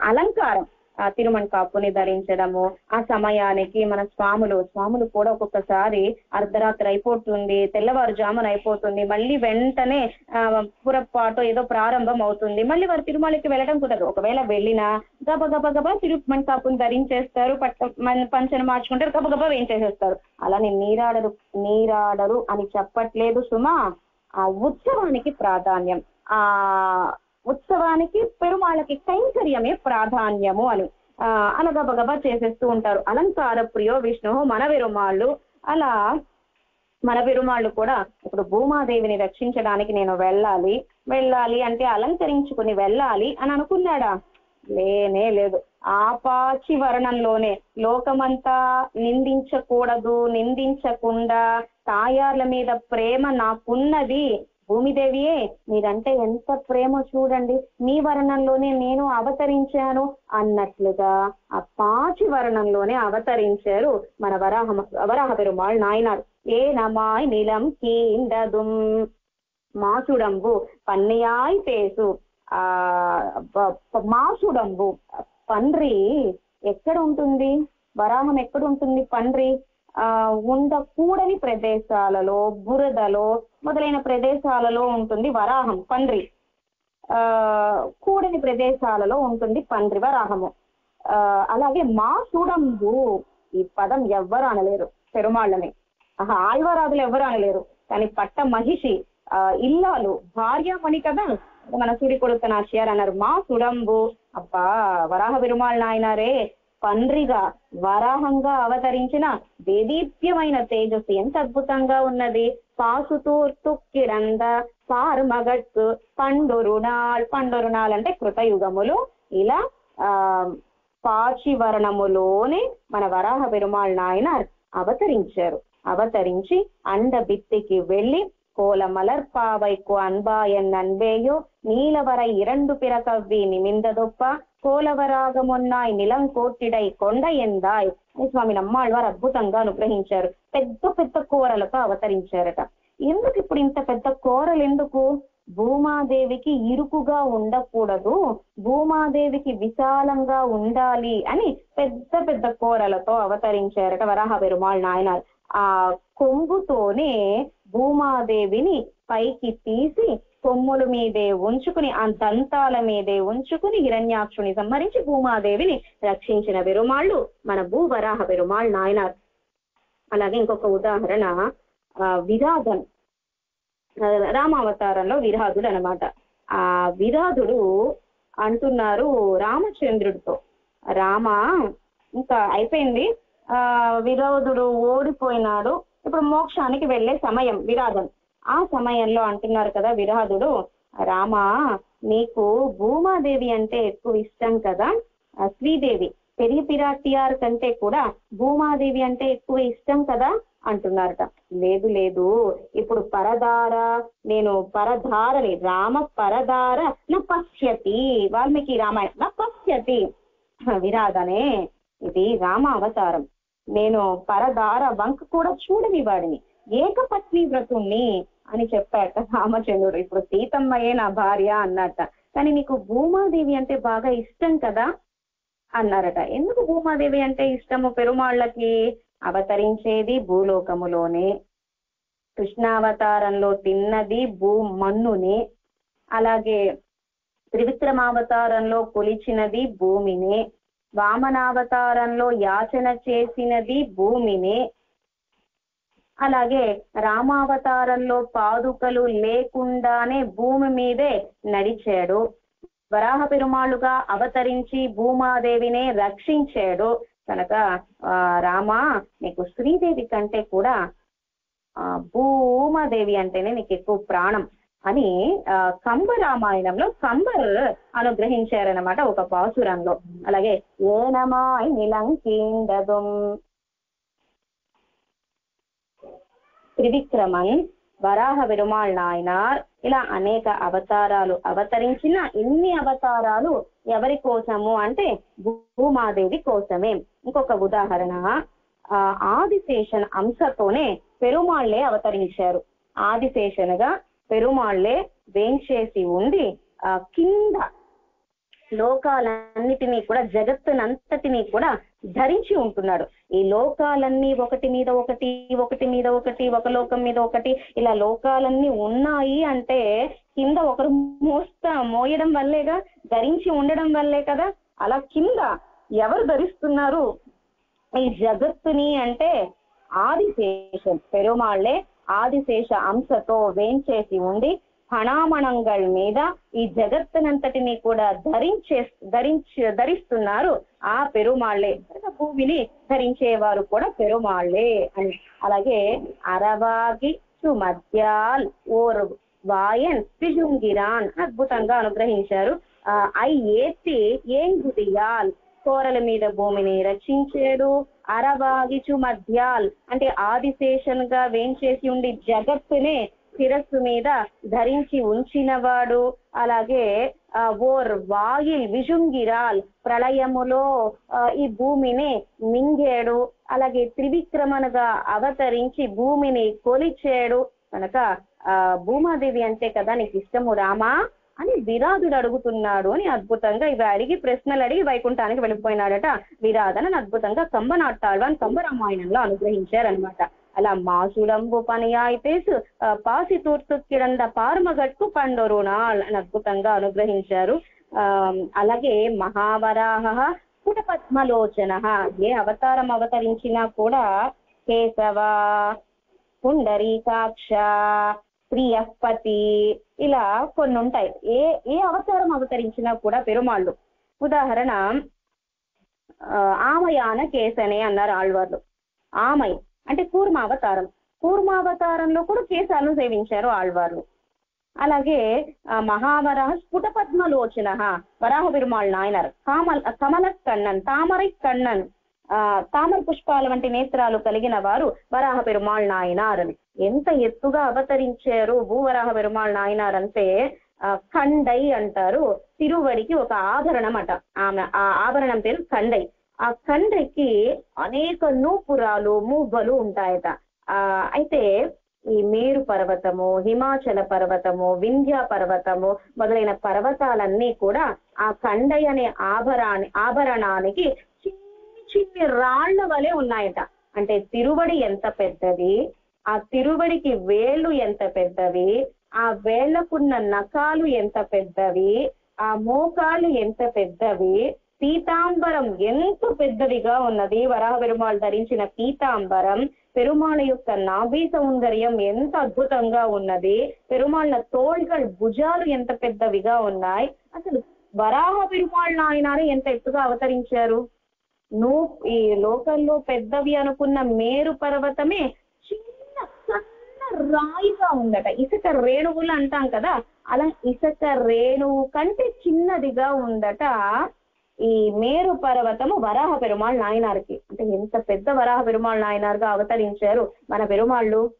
A: అలంకారం. తిరుమణ కాపుని ధరించడము ఆ సమయానికి మన స్వాములు స్వాములు కూడా ఒక్కొక్కసారి అర్ధరాత్రి అయిపోతుంది తెల్లవారుజామున అయిపోతుంది మళ్ళీ వెంటనే ఆ పురపాటు ఏదో ప్రారంభం అవుతుంది మళ్ళీ వారు తిరుమలకి వెళ్ళడం కుదరదు. ఒకవేళ వెళ్ళినా గబ గబ గబ తిరుమణ కాపుని ధరించేస్తారు పట్ట పంచన పంచను మార్చుకుంటారు గబ గబ వేయించేసేస్తారు. అలానే నీరాడరు నీరాడరు అని చెప్పట్లేదు సుమా ఆ ఉత్సవానికి ప్రాధాన్యం. ఆ ఉత్సవానికి పెరుమాళ్ళకి కైంకర్యమే ప్రాధాన్యము అని ఆ అలా చేసేస్తూ ఉంటారు. అలంకార ప్రియో విష్ణు మన పెరుమాళ్ళు అలా మన పెరుమాళ్ళు కూడా ఇప్పుడు భూమాదేవిని రక్షించడానికి నేను వెళ్ళాలి వెళ్ళాలి అంటే అలంకరించుకుని వెళ్ళాలి అని అనుకున్నాడా? లేనే లేదు. ఆపాచి వర్ణంలోనే లోకమంతా నిందించకూడదు నిందించకుండా తాయార్ల మీద ప్రేమ నాకున్నది భూమిదేవియే మీరంటే ఎంత ప్రేమ చూడండి. మీ వర్ణంలోనే నేను అవతరించాను అన్నట్లుగా ఆ పాచి వర్ణంలోనే అవతరించారు మన వరాహ వరాహ పెరుమాళ్ నాయనారు. ఏ నమాయ్ నిలం కీండదుం మాసుడంబు పన్నయాయ్ పేసు. ఆ మాసుడంబు పండ్రి ఎక్కడ ఉంటుంది? వరాహం ఎక్కడ ఉంటుంది? పండ్రి ఉండకూడని ప్రదేశాలలో బురదలో మొదలైన ప్రదేశాలలో ఉంటుంది వరాహం పండ్రి. ఆ కూడని ప్రదేశాలలో ఉంటుంది పండ్రి వరాహము. ఆ అలాగే మా చూడంబు ఈ పదం ఎవ్వరు అనలేరు పెరుమాళ్ళని. ఆహా ఆళ్వారాదులు ఎవరు అనలేరు కానీ పట్ట మహిషి ఆ ఇల్లాలు భార్యామణి కదా మన సూరి కొడుకు నాశ్యారు అన్నారు మా సుడంబు అబ్బా వరాహ పెరుమాళ్ నాయనారే పండ్రిగా వరాహంగా అవతరించిన దేదీప్యమైన తేజస్సు ఎంత అద్భుతంగా ఉన్నది పాసుతూర్తు కిరంద పారుమగట్టు పండురునాల్ పండురునాల్ అంటే కృతయుగములు ఇలా ఆ పాచి వర్ణములోనే మన వరాహ పెరుమాళ్ నాయన అవతరించారు అవతరించి అండ బిత్తికి వెళ్లి கோல மலர்பாவைக்கு அன்பாயன் நண்பேயோ நீலவரை இரண்டு பிறகவ்வி నిమిందదొప్ప కోలవరాగమున్నాయ్ నిలం కోటిడై కొండ ఎందాయ్ అని స్వామి నమ్మాళ్ళవారు అద్భుతంగా అనుగ్రహించారు. పెద్ద పెద్ద కూరలతో అవతరించారట. ఎందుకు ఇప్పుడు ఇంత పెద్ద కూరలు ఎందుకు భూమాదేవికి ఇరుకుగా ఉండకూడదు. భూమాదేవికి విశాలంగా ఉండాలి అని పెద్ద పెద్ద కూరలతో అవతరించారట వరాహ పెరుమాళ్ నాయనారు. ఆ కొంగుతోనే భూమాదేవిని పైకి తీసి కొమ్ముల మీదే ఉంచుకుని ఆ దంతాల మీదే ఉంచుకుని హిరణ్యాక్షుని సంహరించి భూమాదేవిని రక్షించిన పెరుమాళ్ళు మన భూవరాహ పెరుమాళ్ నాయనార్. అలాగే ఇంకొక ఉదాహరణ ఆ విరాధన్. రామావతారంలో విరాధుడు అన్నమాట. ఆ విరాధుడు అంటున్నారు రామచంద్రుడితో. రామ ఇంకా అయిపోయింది. ఆ విరోధుడు ఓడిపోయినాడు. ఇప్పుడు మోక్షానికి వెళ్ళే సమయం విరాధం ఆ సమయంలో అంటున్నారు కదా విరాధుడు రామా నీకు భూమాదేవి అంటే ఎక్కువ ఇష్టం కదా? శ్రీదేవి పెరిగి పిరాటియార్ కంటే కూడా భూమాదేవి అంటే ఎక్కువ ఇష్టం కదా? అంటున్నారట. లేదు లేదు. ఇప్పుడు పరధార నేను పరధారని రామ పరధార నా పశ్యతి వాల్మీకి రామాయణ నా పశ్యతి విరాధనే ఇది రామ అవతారం. నేను పరధార వంక కూడా చూడని వాడిని. ఏకపత్ని వ్రతుణ్ణి అని చెప్పాట రామచంద్రుడు. ఇప్పుడు సీతమ్మయే నా భార్య అన్నట కానీ నీకు భూమాదేవి అంటే బాగా ఇష్టం కదా? అన్నారట. ఎందుకు భూమాదేవి అంటే ఇష్టము? పెరుమాళ్ళకి అవతరించేది భూలోకములోనే. కృష్ణావతారంలో తిన్నది భూ మన్నుని అలాగే త్రివిక్రమావతారంలో కొలిచినది భూమిని. వామనావతారంలో యాచన చేసినది భూమిని. అలాగే రామావతారంలో పాదుకలు లేకుండానే భూమి మీదే నడిచాడు. వరాహ పెరుమాళుగా అవతరించి భూమాదేవినే రక్షించాడు. కనుక ఆ రామ నీకు శ్రీదేవి కంటే కూడా ఆ భూమాదేవి అంటేనే నీకు ఎక్కువ ప్రాణం అని ఆ కంబ రామాయణంలో కంబర్ అనుగ్రహించారనమాట ఒక పాసురంలో. అలాగే ఏనమాయ్ నిలంకీండదుం త్రివిక్రమన్ వరాహ పెరుమాళ్ నాయనార్ ఇలా అనేక అవతారాలు అవతరించిన ఇన్ని అవతారాలు ఎవరి కోసము అంటే భూమాదేవి కోసమే. ఇంకొక ఉదాహరణ ఆ ఆదిశేషన్ అంశతోనే పెరుమాళ్ళే అవతరించారు. ఆదిశేషనుగా పెరుమాళ్ళే వేంచేసి ఉండి ఆ కింద లోకాలన్నిటినీ కూడా జగత్తునంతటినీ కూడా ధరించి ఉంటున్నాడు. ఈ లోకాలన్నీ ఒకటి మీద ఒకటి ఒకటి మీద ఒకటి ఒక లోకం మీద ఒకటి ఇలా లోకాలన్నీ ఉన్నాయి అంటే కింద ఒకరు మోస్తా మోయడం వల్లేగా ధరించి ఉండడం వల్లే కదా. అలా కింద ఎవరు ధరిస్తున్నారు? ఈ జగత్తుని అంటే ఆదిశేషం. పెరుమాళ్ళే ఆదిశేష అంశతో వేంచేసి ఉండి ఫణామణంగల్ మీద ఈ జగత్తునంతటిని కూడా ధరించే ధరించి ధరిస్తున్నారు ఆ పెరుమాళ్ళే భూమిని ధరించేవారు కూడా పెరుమాళ్ళే అని. అలాగే అరవాగి సుమధ్యాల్ ఓర్ వాయన్ పిజుంగిరాన్ అద్భుతంగా అనుగ్రహించారు. ఐ ఏతి ఏం గుదియాల్ కోరల మీద భూమిని రక్షించాడు అరవాగిచు మధ్యాల్ అంటే ఆదిశేషన్గా వేంచేసి ఉండి జగత్తునే శిరస్సు మీద ధరించి ఉంచినవాడు. అలాగే ఆ, ఓర్ వాయిల్ విజుంగిరాల్ ప్రళయములో ఈ భూమిని మింగేడు. అలాగే త్రివిక్రమనుగా అవతరించి భూమిని కొలిచేడు. కనుక ఆ భూమాదేవి అంటే కదా నీకు ఇష్టము రామా అని విరాధుడు అడుగుతున్నాడు అని అద్భుతంగా ఇవి అడిగి ప్రశ్నలు అడిగి వైకుంఠానికి వెళ్ళిపోయినాడట. విరాధనని అద్భుతంగా కంబనాట్టాళ్వాన్ కంబరామాయణంలో అనుగ్రహించారనమాట అలా మాసుడంబు పనియాయి పేసు ఆ, పాసి తూర్తు కిడంద పార్మగట్టు పండొరునాల్ అని అద్భుతంగా అనుగ్రహించారు. ఆ అలాగే మహావరాహ పుట పద్మలోచన. ఏ అవతారం అవతరించినా కూడా కేశవ పుండరీకాక్ష ప్రియపతి ఇలా కొన్ని ఉంటాయి ఏ ఏ అవతారం అవతరించినా కూడా పెరుమాళ్ళు. ఉదాహరణ ఆ, ఆమయాన కేసనే అన్నారు ఆళ్వార్లు. ఆమై అంటే కూర్మావతారం. కూర్మావతారంలో కూడా కేశాలను సేవించారు ఆళ్వార్లు. అలాగే మహావర స్ఫుటపద్మలోచన వరాహ పెరుమాళ్ నాయనారు. కామల్ కమల కన్నన్ తామరై కన్నన్ ఆ తామర పుష్పాల వంటి నేత్రాలు కలిగిన వారు వరాహ పెరుమాళ్ నాయనారని ఎంత ఎత్తుగా అవతరించారు భూవరాహ పెరుమాళ్ నాయనార్ అంటే కండై అంటారు. తిరువడికి ఒక ఆభరణం అట ఆమె ఆ ఆభరణం పేరు కండై ఆ కండ్రికి అనేక నూపురాలు మూవ్వలు ఉంటాయట. ఆ అయితే ఈ మేరు పర్వతము హిమాచల పర్వతము వింధ్య పర్వతము మొదలైన పర్వతాలన్నీ కూడా ఆ కండై అనే ఆభరా ఆభరణానికి చిన్ని చిన్ని రాళ్ళ వలె ఉన్నాయట. అంటే తిరువడి ఎంత పెద్దది ఆ తిరువడికి వేళ్ళు ఎంత పెద్దవి ఆ వేళ్ళకున్న నకాలు ఎంత పెద్దవి ఆ మోకాలు ఎంత పెద్దవి పీతాంబరం ఎంత పెద్దదిగా ఉన్నది. వరాహ పెరుమాళ్ ధరించిన పీతాంబరం పెరుమాళ యొక్క నాభి సౌందర్యం ఎంత అద్భుతంగా ఉన్నది. పెరుమాళ్ళ తోళ్ళ భుజాలు ఎంత పెద్దవిగా ఉన్నాయి. అసలు వరాహ పెరుమాళ్ళ నాయనారు ఎంత ఎత్తుగా అవతరించారు? నువ్వు ఈ లోకంలో పెద్దవి అనుకున్న మేరు పర్వతమే చిన్న సన్న రాయిగా ఉందట. ఇసుక రేణువులు అంటాం కదా? అలా ఇసుక రేణువు కంటే చిన్నదిగా ఉందట. ఈ మేరు పర్వతము వరాహ పెరుమాళ్ నాయనార్కి. అంటే ఎంత పెద్ద వరాహ పెరుమాళ్ నాయనార్గా అవతరించారు మన పెరుమాళ్ళు?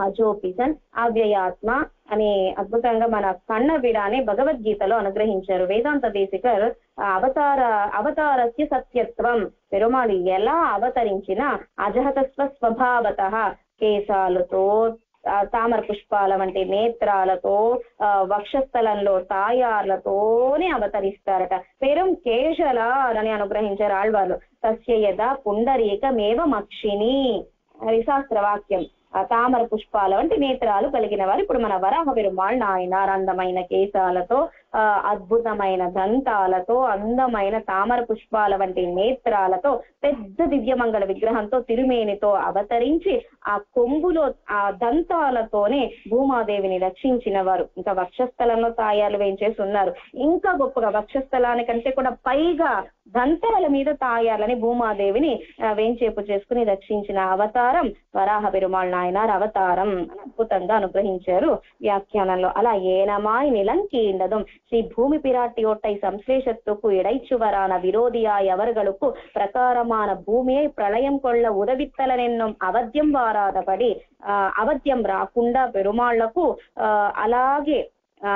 A: అజోపిసన్ అవ్యయాత్మ అనే అద్భుతంగా మన కన్న అనే భగవద్గీతలో అనుగ్రహించారు. వేదాంత దేశికర్ అవతార అవతారస్య సత్యత్వం. పెరుమాళి ఎలా అవతరించినా అజహతస్వ స్వభావత కేశాలతో తామర పుష్పాల వంటి నేత్రాలతో వక్షస్థలంలో తాయార్లతోనే అవతరిస్తారట. పెరం కేశల అని అనుగ్రహించారు ఆళ్వార్లు. తస్య యథా పుండరీకమేవ మక్షిణి అది శాస్త్ర వాక్యం తామర పుష్పాల వంటి నేత్రాలు కలిగిన వారు. ఇప్పుడు మన వరాహ పెరుమాళ్ నాయన అందమైన కేశాలతో అద్భుతమైన దంతాలతో అందమైన తామర పుష్పాల వంటి నేత్రాలతో పెద్ద దివ్యమంగళ విగ్రహంతో తిరుమేనితో అవతరించి ఆ కొంగులో ఆ దంతాలతోనే భూమాదేవిని రక్షించిన వారు ఇంకా వక్షస్థలంలో తాయాలు వేయించేసి ఉన్నారు ఇంకా గొప్పగా వక్షస్థలానికంటే కూడా పైగా దంతాల మీద తాయాలని భూమాదేవిని వేంచేపు చేసుకుని రక్షించిన అవతారం వరాహ పెరుమాళ్ నాయనార్ అవతారం అద్భుతంగా అనుగ్రహించారు వ్యాఖ్యానంలో. అలా ఏనమాయ్ నిలంకీండదుం శ్రీ భూమి பிராட்டியோட்டை சம்சேஷத்துக்கு இடைச்சுவரான விரோதியாய் அவர்களுக்கு பிரகாரமான பூமியை ప్రళయం కొళ్ళ ఉదవిత్తలనెన్నుం అవధ్యం వారాదపడి ఆ అవధ్యం రాకుండా పెరుమాళ్లకు ఆ అలాగే ఆ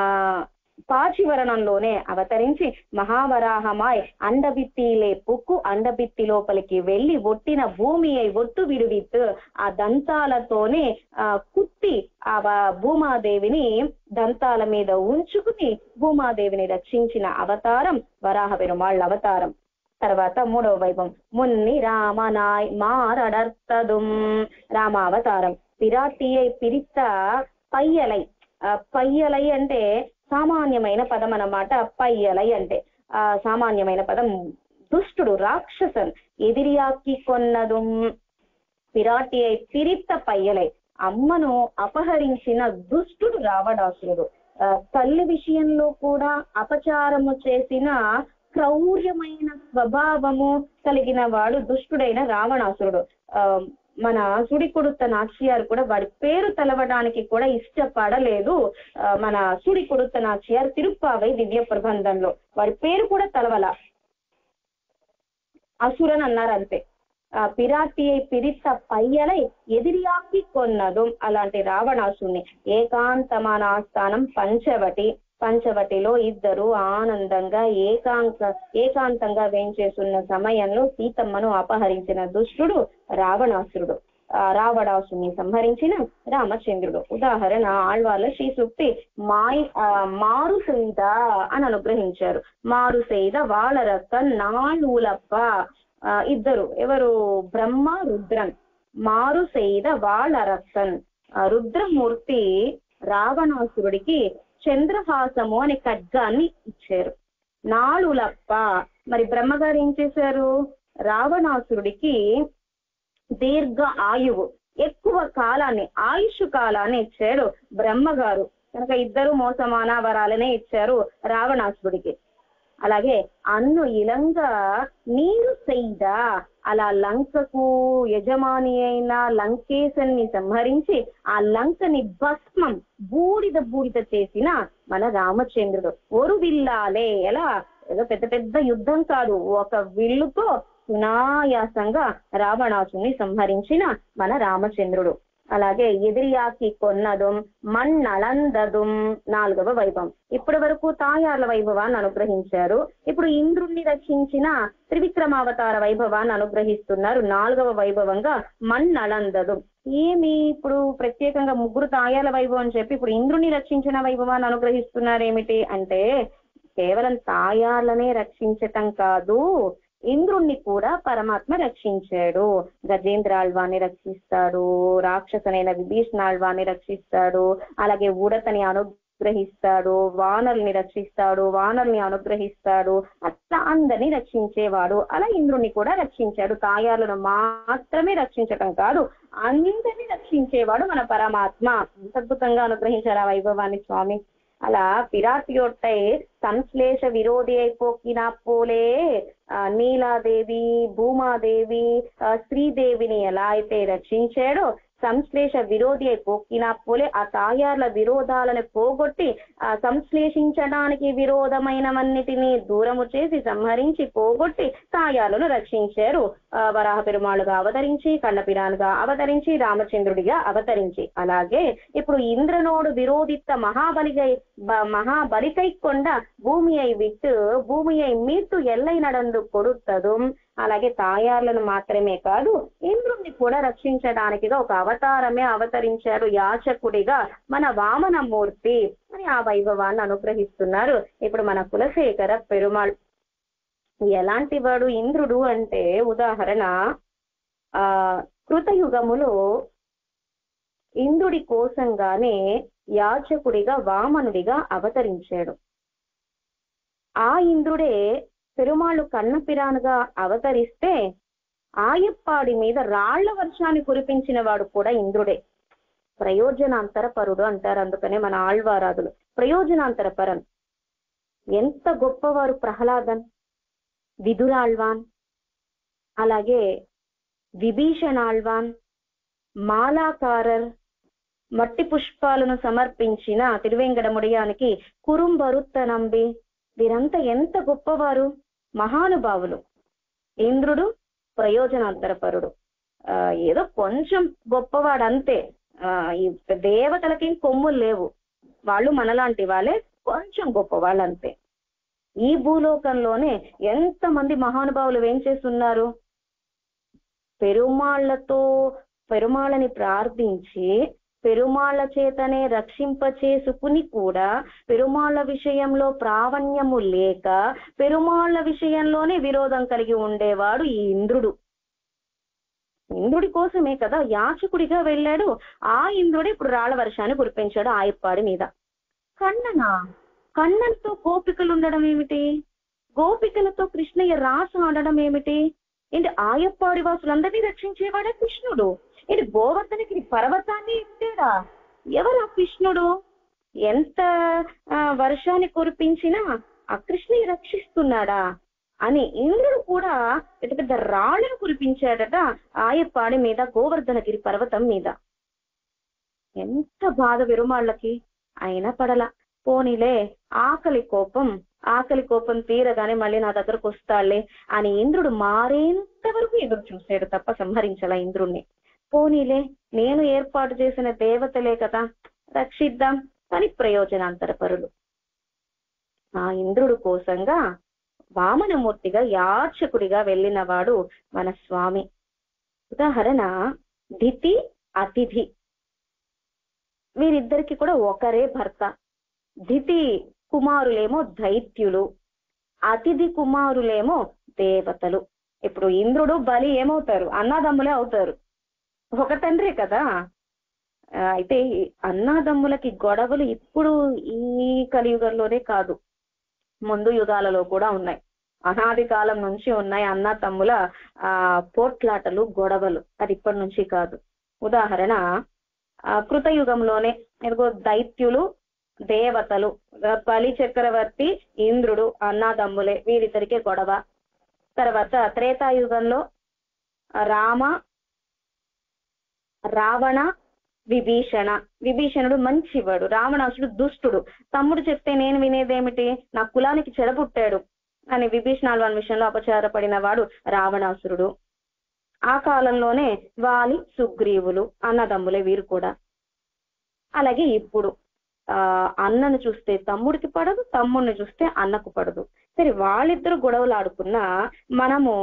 A: పాచివరణంలోనే అవతరించి మహావరాహమాయ్ అండబిత్తిలే పుక్కు అండబిత్తి లోపలికి వెళ్ళి ఒట్టిన భూమి అయి ఒట్టు విడువిత్ ఆ దంతాలతోనే ఆ కుత్తి ఆ భూమాదేవిని దంతాల మీద ఉంచుకుని భూమాదేవిని రక్షించిన అవతారం వరాహ పెరుమాళ్ళ అవతారం. తర్వాత మూడవ వైభవం. మున్ని రామనాయ్ మారడర్తదుం. రామావతారం. పిరాటియై పిరిత పయ్యలై. ఆ, పయ్యలై అంటే సామాన్యమైన పదం అన్నమాట పయ్యలై అంటే. ఆ సామాన్యమైన పదం దుష్టుడు రాక్షసన్ ఎదిరియాకి కొన్నదుం. పిరాటియై పిరిత పయ్యలై. అమ్మను అపహరించిన దుష్టుడు రావణాసురుడు. ఆ, తల్లి విషయంలో కూడా అపచారము చేసిన క్రౌర్యమైన స్వభావము కలిగిన వాడు దుష్టుడైన రావణాసురుడు. మన సుడి సుడికొడుత నాచియార్ కూడా వాడి పేరు తెలవడానికి కూడా ఇష్టపడలేదు. మన మన సుడికొడుత నాచియార్ తిరుప్పావై దివ్య ప్రబంధంలో. వాడి పేరు కూడా తెలవల. అసురన్ అన్నారు అంతే. ఆ, పిరాటిயை పిరిత పయ్యలై ఎదిరియాకి కొన్నదు అలాంటి రావణాసుని. ఏకాంతమాన ఆస్థానం పంచవటి. పంచవటిలో ఇద్దరు ఆనందంగా ఏకాంత ఏకాంతంగా వేంచేస్తున్న సమయంలో సీతమ్మను అపహరించిన దుష్టుడు రావణాసురుడు. రావణాసుని సంహరించిన రామచంద్రుడు. ఉదాహరణ ఆళ్వార్ల శ్రీ సూక్తి మాయి మారు సేద అని అనుగ్రహించారు. మారు సేద వాళ్ళరక్క ఇద్దరు. ఎవరు? బ్రహ్మ రుద్రన్. మారు సేద రుద్రమూర్తి రావణాసురుడికి చంద్రహాసము అనే ఖడ్గాన్ని ఇచ్చారు. నాళులప్ప మరి బ్రహ్మగారు ఏం చేశారు? రావణాసురుడికి దీర్ఘ ఆయువు. ఎక్కువ కాలాన్ని ఆయుష్ కాలాన్ని ఇచ్చాడు బ్రహ్మగారు. కనుక ఇద్దరు మోసమాన వరాలనే ఇచ్చారు రావణాసుడికి అలాగే అన్ను ఇలంగా నీరు సెయ్యదా అలా లంకకు యజమాని అయిన లంకేశన్ని సంహరించి ఆ లంకని భస్మం బూడిద బూడిద చేసిన మన రామచంద్రుడు. ఒరు విల్లాలే ఎలా? ఏదో పెద్ద పెద్ద యుద్ధం కాదు. ఒక విల్లుతో సునాయాసంగా రావణాసుని సంహరించిన మన రామచంద్రుడు. అలాగే ఎదిరియాకి కొన్నదుం మన్నళందదుం నాలుగవ వైభవం. ఇప్పటి వరకు తాయార్ల వైభవాన్ని అనుగ్రహించారు. ఇప్పుడు ఇంద్రుణ్ణి రక్షించిన త్రివిక్రమావతార వైభవాన్ని అనుగ్రహిస్తున్నారు నాలుగవ వైభవంగా మన్నలందదు. ఏమి ఇప్పుడు ప్రత్యేకంగా ముగ్గురు తాయాల వైభవం అని చెప్పి ఇప్పుడు ఇంద్రుణ్ణి రక్షించిన వైభవాన్ని అనుగ్రహిస్తున్నారు ఏమిటి అంటే కేవలం తాయార్లనే రక్షించటం కాదు ఇంద్రుణ్ణి కూడా పరమాత్మ రక్షించాడు. గజేంద్రాళ్వాన్ని రక్షిస్తాడు. రాక్షసనైన విభీషణాళ్వాన్ని రక్షిస్తాడు. అలాగే ఉడతని అనుగ్రహిస్తాడు. వానల్ని రక్షిస్తాడు. వానల్ని అనుగ్రహిస్తాడు. అట్లా అందరినీ రక్షించేవాడు. అలా ఇంద్రుణ్ణి కూడా రక్షించాడు. తాయాలను మాత్రమే రక్షించటం కాదు అందరినీ రక్షించేవాడు మన పరమాత్మ. అద్భుతంగా అనుగ్రహించారు ఆ వైభవాన్ని స్వామి? అలా పిరాటియొట్టై సంశ్లేష విరోధి అయిపోకిన పోలే ఆ, నీలాదేవి భూమాదేవి ఆ, శ్రీదేవిని ఎలా అయితే రక్షించాడో సంశ్లేష విరోధి అయి పోకినా పోలే ఆ తాయార్ల విరోధాలను పోగొట్టి ఆ సంశ్లేషించడానికి విరోధమైనవన్నిటినీ దూరము చేసి సంహరించి పోగొట్టి తాయాలను రక్షించారు. వరాహ పెరుమాళుగా అవతరించి కన్నపిరానుగా అవతరించి రామచంద్రుడిగా అవతరించి. అలాగే ఇప్పుడు ఇంద్రనోడు విరోధిత్త మహాబలిగై బ- మహాబలికై కొండ భూమి అయి విట్టు భూమి అయి మీట్టు ఎల్లై నడందు కొడుతదు. అలాగే తాయార్లను మాత్రమే కాదు ఇంద్రుణ్ణి కూడా రక్షించడానికిగా ఒక అవతారమే అవతరించారు యాచకుడిగా మన వామనమూర్తి అని ఆ వైభవాన్ని అనుగ్రహిస్తున్నారు. ఇప్పుడు మన కులశేఖర పెరుమాళ్. ఎలాంటి వాడు ఇంద్రుడు అంటే ఉదాహరణ ఆ కృతయుగములో ఇంద్రుడి కోసంగానే యాచకుడిగా వామనుడిగా అవతరించాడు. ఆ ఇంద్రుడే పెరుమాళ్ళు కన్నపిరానుగా అవతరిస్తే ఆయప్పాడి మీద రాళ్ళ వర్షాన్ని కురిపించిన వాడు కూడా ఇంద్రుడే. ప్రయోజనాంతర పరుడు అంటారు అందుకనే మన ఆళ్వారాదులు. ప్రయోజనాంతర పరన్ ఎంత గొప్పవారు ప్రహ్లాదన్ విదురాళ్వాన్ అలాగే విభీషణాళ్వాన్ మాలాకారర్ మట్టి పుష్పాలను సమర్పించిన తిరువేంగడముడియానికి కురుంబరుత్త నంబి వీరంతా ఎంత గొప్పవారు? మహానుభావులు ఇంద్రుడు ప్రయోజనాంతరపరుడు. ఆ, ఏదో కొంచెం గొప్పవాడు అంతే ఆ, ఈ దేవతలకి కొమ్ములు లేవు. వాళ్ళు మనలాంటి వాళ్ళే కొంచెం గొప్పవాళ్ళు అంతే ఈ భూలోకంలోనే ఎంతమంది మహానుభావులు ఏం చేస్తున్నారు? పెరుమాళ్ళతో పెరుమాళ్ళని ప్రార్థించి పెరుమాళ్ళ చేతనే రక్షింపచేసుకుని కూడా పెరుమాళ్ళ విషయంలో ప్రావణ్యము లేక పెరుమాళ్ళ విషయంలోనే విరోధం కలిగి ఉండేవాడు ఈ ఇంద్రుడు. ఇంద్రుడి కోసమే కదా యాచకుడిగా వెళ్ళాడు. ఆ ఇంద్రుడు ఇప్పుడు రాళ్ళ వర్షాన్ని కురిపించాడు ఆయప్పాడి మీద. కన్ననా? కన్నన్తో గోపికలు ఉండడం ఏమిటి? గోపికలతో కృష్ణయ్య రాస ఆడడం ఏమిటి? ఏంటి ఆయప్పాడి వాసులందరినీ రక్షించేవాడే కృష్ణుడు? ఏంటి గోవర్ధనకి పర్వతాన్ని ఎత్తాడా ఎవరు ఆ కృష్ణుడు? ఎంత ఆ, వర్షాన్ని కురిపించినా ఆ కృష్ణుని రక్షిస్తున్నాడా? అని ఇంద్రుడు కూడా పెద్ద పెద్ద రాళ్ళను కురిపించాడట ఆయప్పాడి మీద గోవర్ధనగిరి పర్వతం మీద. ఎంత బాధ విరుమాళ్ళకి. అయినా పడల. పోనీలే ఆకలి కోపం. ఆకలి కోపం తీరగానే మళ్ళీ నా దగ్గరకు వస్తాడులే అని ఇంద్రుడు మారేంత వరకు ఎదురు చూశాడు తప్ప సంహరించాల ఇంద్రుణ్ణి. పోనీలే నేను ఏర్పాటు చేసిన దేవతలే కదా రక్షిద్దాం కానీ ప్రయోజనాంతర పరులు ఆ ఇంద్రుడు కోసంగా వామనమూర్తిగా యాచకుడిగా వెళ్ళిన వాడు మన స్వామి. ఉదాహరణ దితి అతిథి. వీరిద్దరికి కూడా ఒకరే భర్త. దితి కుమారులేమో దైత్యులు అతిథి కుమారులేమో దేవతలు. ఇప్పుడు ఇంద్రుడు బలి ఏమవుతారు? అన్నదమ్ములే అవుతారు. ఒక తండ్రే కదా. అయితే అన్నాదమ్ములకి గొడవలు ఇప్పుడు ఈ కలియుగంలోనే కాదు. ముందు యుగాలలో కూడా ఉన్నాయి. అనాది కాలం నుంచి ఉన్నాయి అన్న తమ్ముల ఆ పోట్లాటలు గొడవలు. అది ఇప్పటి నుంచి కాదు. ఉదాహరణ ఆ కృతయుగంలోనే ఎదుగో దైత్యులు దేవతలు బలి చక్రవర్తి ఇంద్రుడు అన్నాదమ్ములే వీరిద్దరికే గొడవ. తర్వాత త్రేతాయుగంలో రామ రావణ విభీషణ. విభీషణుడు మంచివాడు రావణాసుడు దుష్టుడు. తమ్ముడు చెప్తే నేను వినేదేమిటి? నా కులానికి చెడపుట్టాడు అని విభీషణాలు అనే విషయంలో అపచారపడిన వాడు రావణాసురుడు. ఆ కాలంలోనే వాలి సుగ్రీవులు అన్నదమ్ములే వీరు కూడా. అలాగే ఇప్పుడు అన్నను చూస్తే తమ్ముడికి పడదు తమ్ముడిని చూస్తే అన్నకు పడదు. సరే వాళ్ళిద్దరు గొడవలు ఆడుకున్నా మనము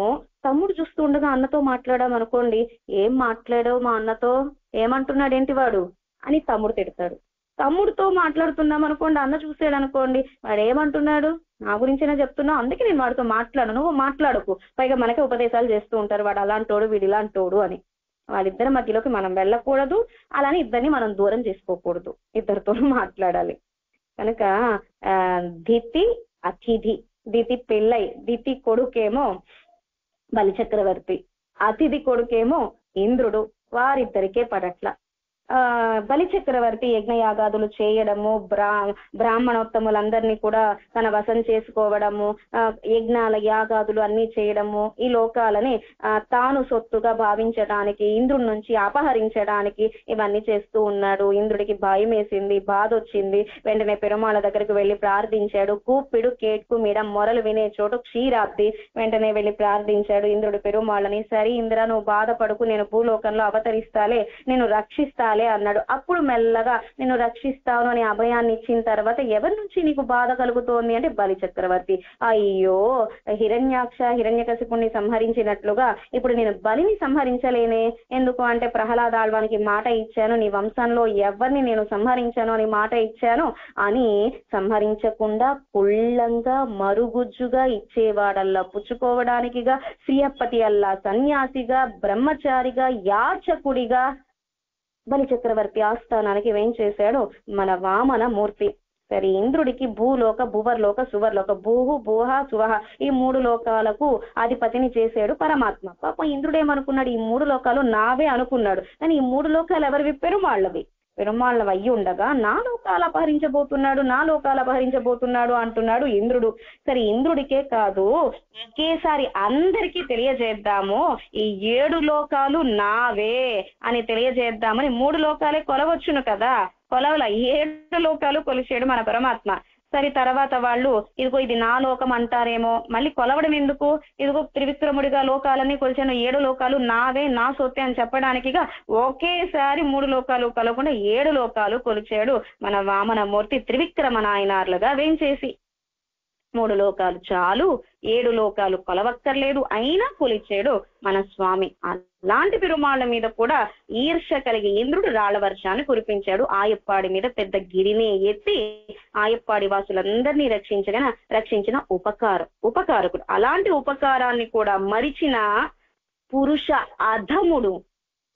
A: తమ్ముడు చూస్తూ ఉండగా అన్నతో మాట్లాడాం అనుకోండి ఏం మాట్లాడావు మా అన్నతో? ఏమంటున్నాడు ఏంటి వాడు? అని తమ్ముడు తిడతాడు. తమ్ముడితో మాట్లాడుతున్నాం అనుకోండి అన్న చూసాడు అనుకోండి వాడు ఏమంటున్నాడు నా గురించేనే చెప్తున్నావు? అందుకే నేను వాడితో మాట్లాడు నువ్వు మాట్లాడకు. పైగా మనకే ఉపదేశాలు చేస్తూ ఉంటారు వాడు అలాంటోడు వీడు ఇలాంటోడు అని. వాళ్ళిద్దరి మధ్యలోకి మనం వెళ్ళకూడదు. అలానే ఇద్దరిని మనం దూరం చేసుకోకూడదు. ఇద్దరితో మాట్లాడాలి. కనుక ఆ దితి అతిథి. దితి పెళ్ళై దితి కొడుకేమో బలిచక్రవర్తి అతిథి కొడుకేమో ఇంద్రుడు. వారిద్దరికే పడట్ల. ఆ యజ్ఞయాగాదులు చేయడము బ్రా బ్రాహ్మణోత్తములందరినీ కూడా తన వశం చేసుకోవడము ఆ, యజ్ఞాల యాగాదులు అన్ని చేయడము ఈ లోకాలని తాను సొత్తుగా భావించడానికి ఇంద్రుడి నుంచి అపహరించడానికి ఇవన్నీ చేస్తూ ఉన్నాడు. ఇంద్రుడికి భయం వేసింది బాధ వచ్చింది వెంటనే పెరుమాళ దగ్గరికి వెళ్ళి ప్రార్థించాడు. కూపిడు కేట్కు మీద మొరలు వినే చోటు క్షీరాబ్ది. వెంటనే వెళ్ళి ప్రార్థించాడు ఇంద్రుడు పెరుమాళని. సరే ఇంద్ర నువ్వు బాధపడుకు నేను భూలోకంలో అవతరిస్తాలే నేను రక్షిస్తాలే అన్నాడు. అప్పుడు మెల్లగా నేను రక్షిస్తాను అని అభయాన్ని ఇచ్చిన తర్వాత ఎవరి నుంచి నీకు బాధ కలుగుతోంది అంటే బలి చక్రవర్తి. అయ్యో హిరణ్యాక్ష హిరణ్యకశిపుణ్ణి సంహరించినట్లుగా ఇప్పుడు నేను బలిని సంహరించలేనే. ఎందుకు అంటే ప్రహ్లాద ఆళ్వానికి మాట ఇచ్చాను నీ వంశంలో ఎవరిని నేను సంహరించాను అని మాట ఇచ్చాను అని సంహరించకుండా కుళ్ళంగా మరుగుజ్జుగా ఇచ్చేవాడల్లా పుచ్చుకోవడానికిగా శ్రీయప్పతి అల్లా సన్యాసిగా బ్రహ్మచారిగా యాచకుడిగా బలి చక్రవర్తి ఆస్థానానికి వేం చేశాడు? మన వామన మూర్తి. సరే ఇంద్రుడికి భూలోక భువర్లోక సువర్లోక భూహు భూహ సువహ ఈ మూడు లోకాలకు అధిపతిని చేశాడు పరమాత్మ. పాపం ఇంద్రుడు ఏమనుకున్నాడు ఈ మూడు లోకాలు నావే అనుకున్నాడు. కానీ ఈ మూడు లోకాలు ఎవరు విప్పారు? వాళ్ళవి. పెరుమాళ్ళ అయ్యి ఉండగా నా లోకాలు అపహరించబోతున్నాడు నా లోకాలు అపహరించబోతున్నాడు అంటున్నాడు ఇంద్రుడు. సరే ఇంద్రుడికే కాదు ఒకేసారి అందరికీ తెలియజేద్దాము ఈ ఏడు లోకాలు నావే అని తెలియజేద్దామని మూడు లోకాలే కొలవచ్చును కదా. కొలవల ఏడు లోకాలు కొలిచేడు మన పరమాత్మ. సరే తర్వాత వాళ్ళు ఇదిగో ఇది నా లోకం అంటారేమో. మళ్ళీ కొలవడం ఎందుకు? ఇదిగో త్రివిక్రముడిగా లోకాలన్నీ కొలిచాను ఏడు లోకాలు నావే నా సొత్తే అని చెప్పడానికిగా ఒకేసారి మూడు లోకాలు కలవకుండా ఏడు లోకాలు కొలిచాడు మన వామనమూర్తి త్రివిక్రమ నాయనార్లుగా వేంచేసి. మూడు లోకాలు చాలు ఏడు లోకాలు కొలవక్కర్లేదు అయినా కొలిచాడు మన స్వామి. అలాంటి పెరుమాళ్ళ మీద కూడా ఈర్ష కలిగి ఇంద్రుడు రాళ్ళ వర్షాన్ని కురిపించాడు. ఆయప్పాడి మీద పెద్ద గిరిని ఎత్తి ఆయప్పాడి వాసులందరినీ రక్షించగా రక్షించిన ఉపకారం ఉపకారకుడు. అలాంటి ఉపకారాన్ని కూడా మరిచిన పురుష అధముడు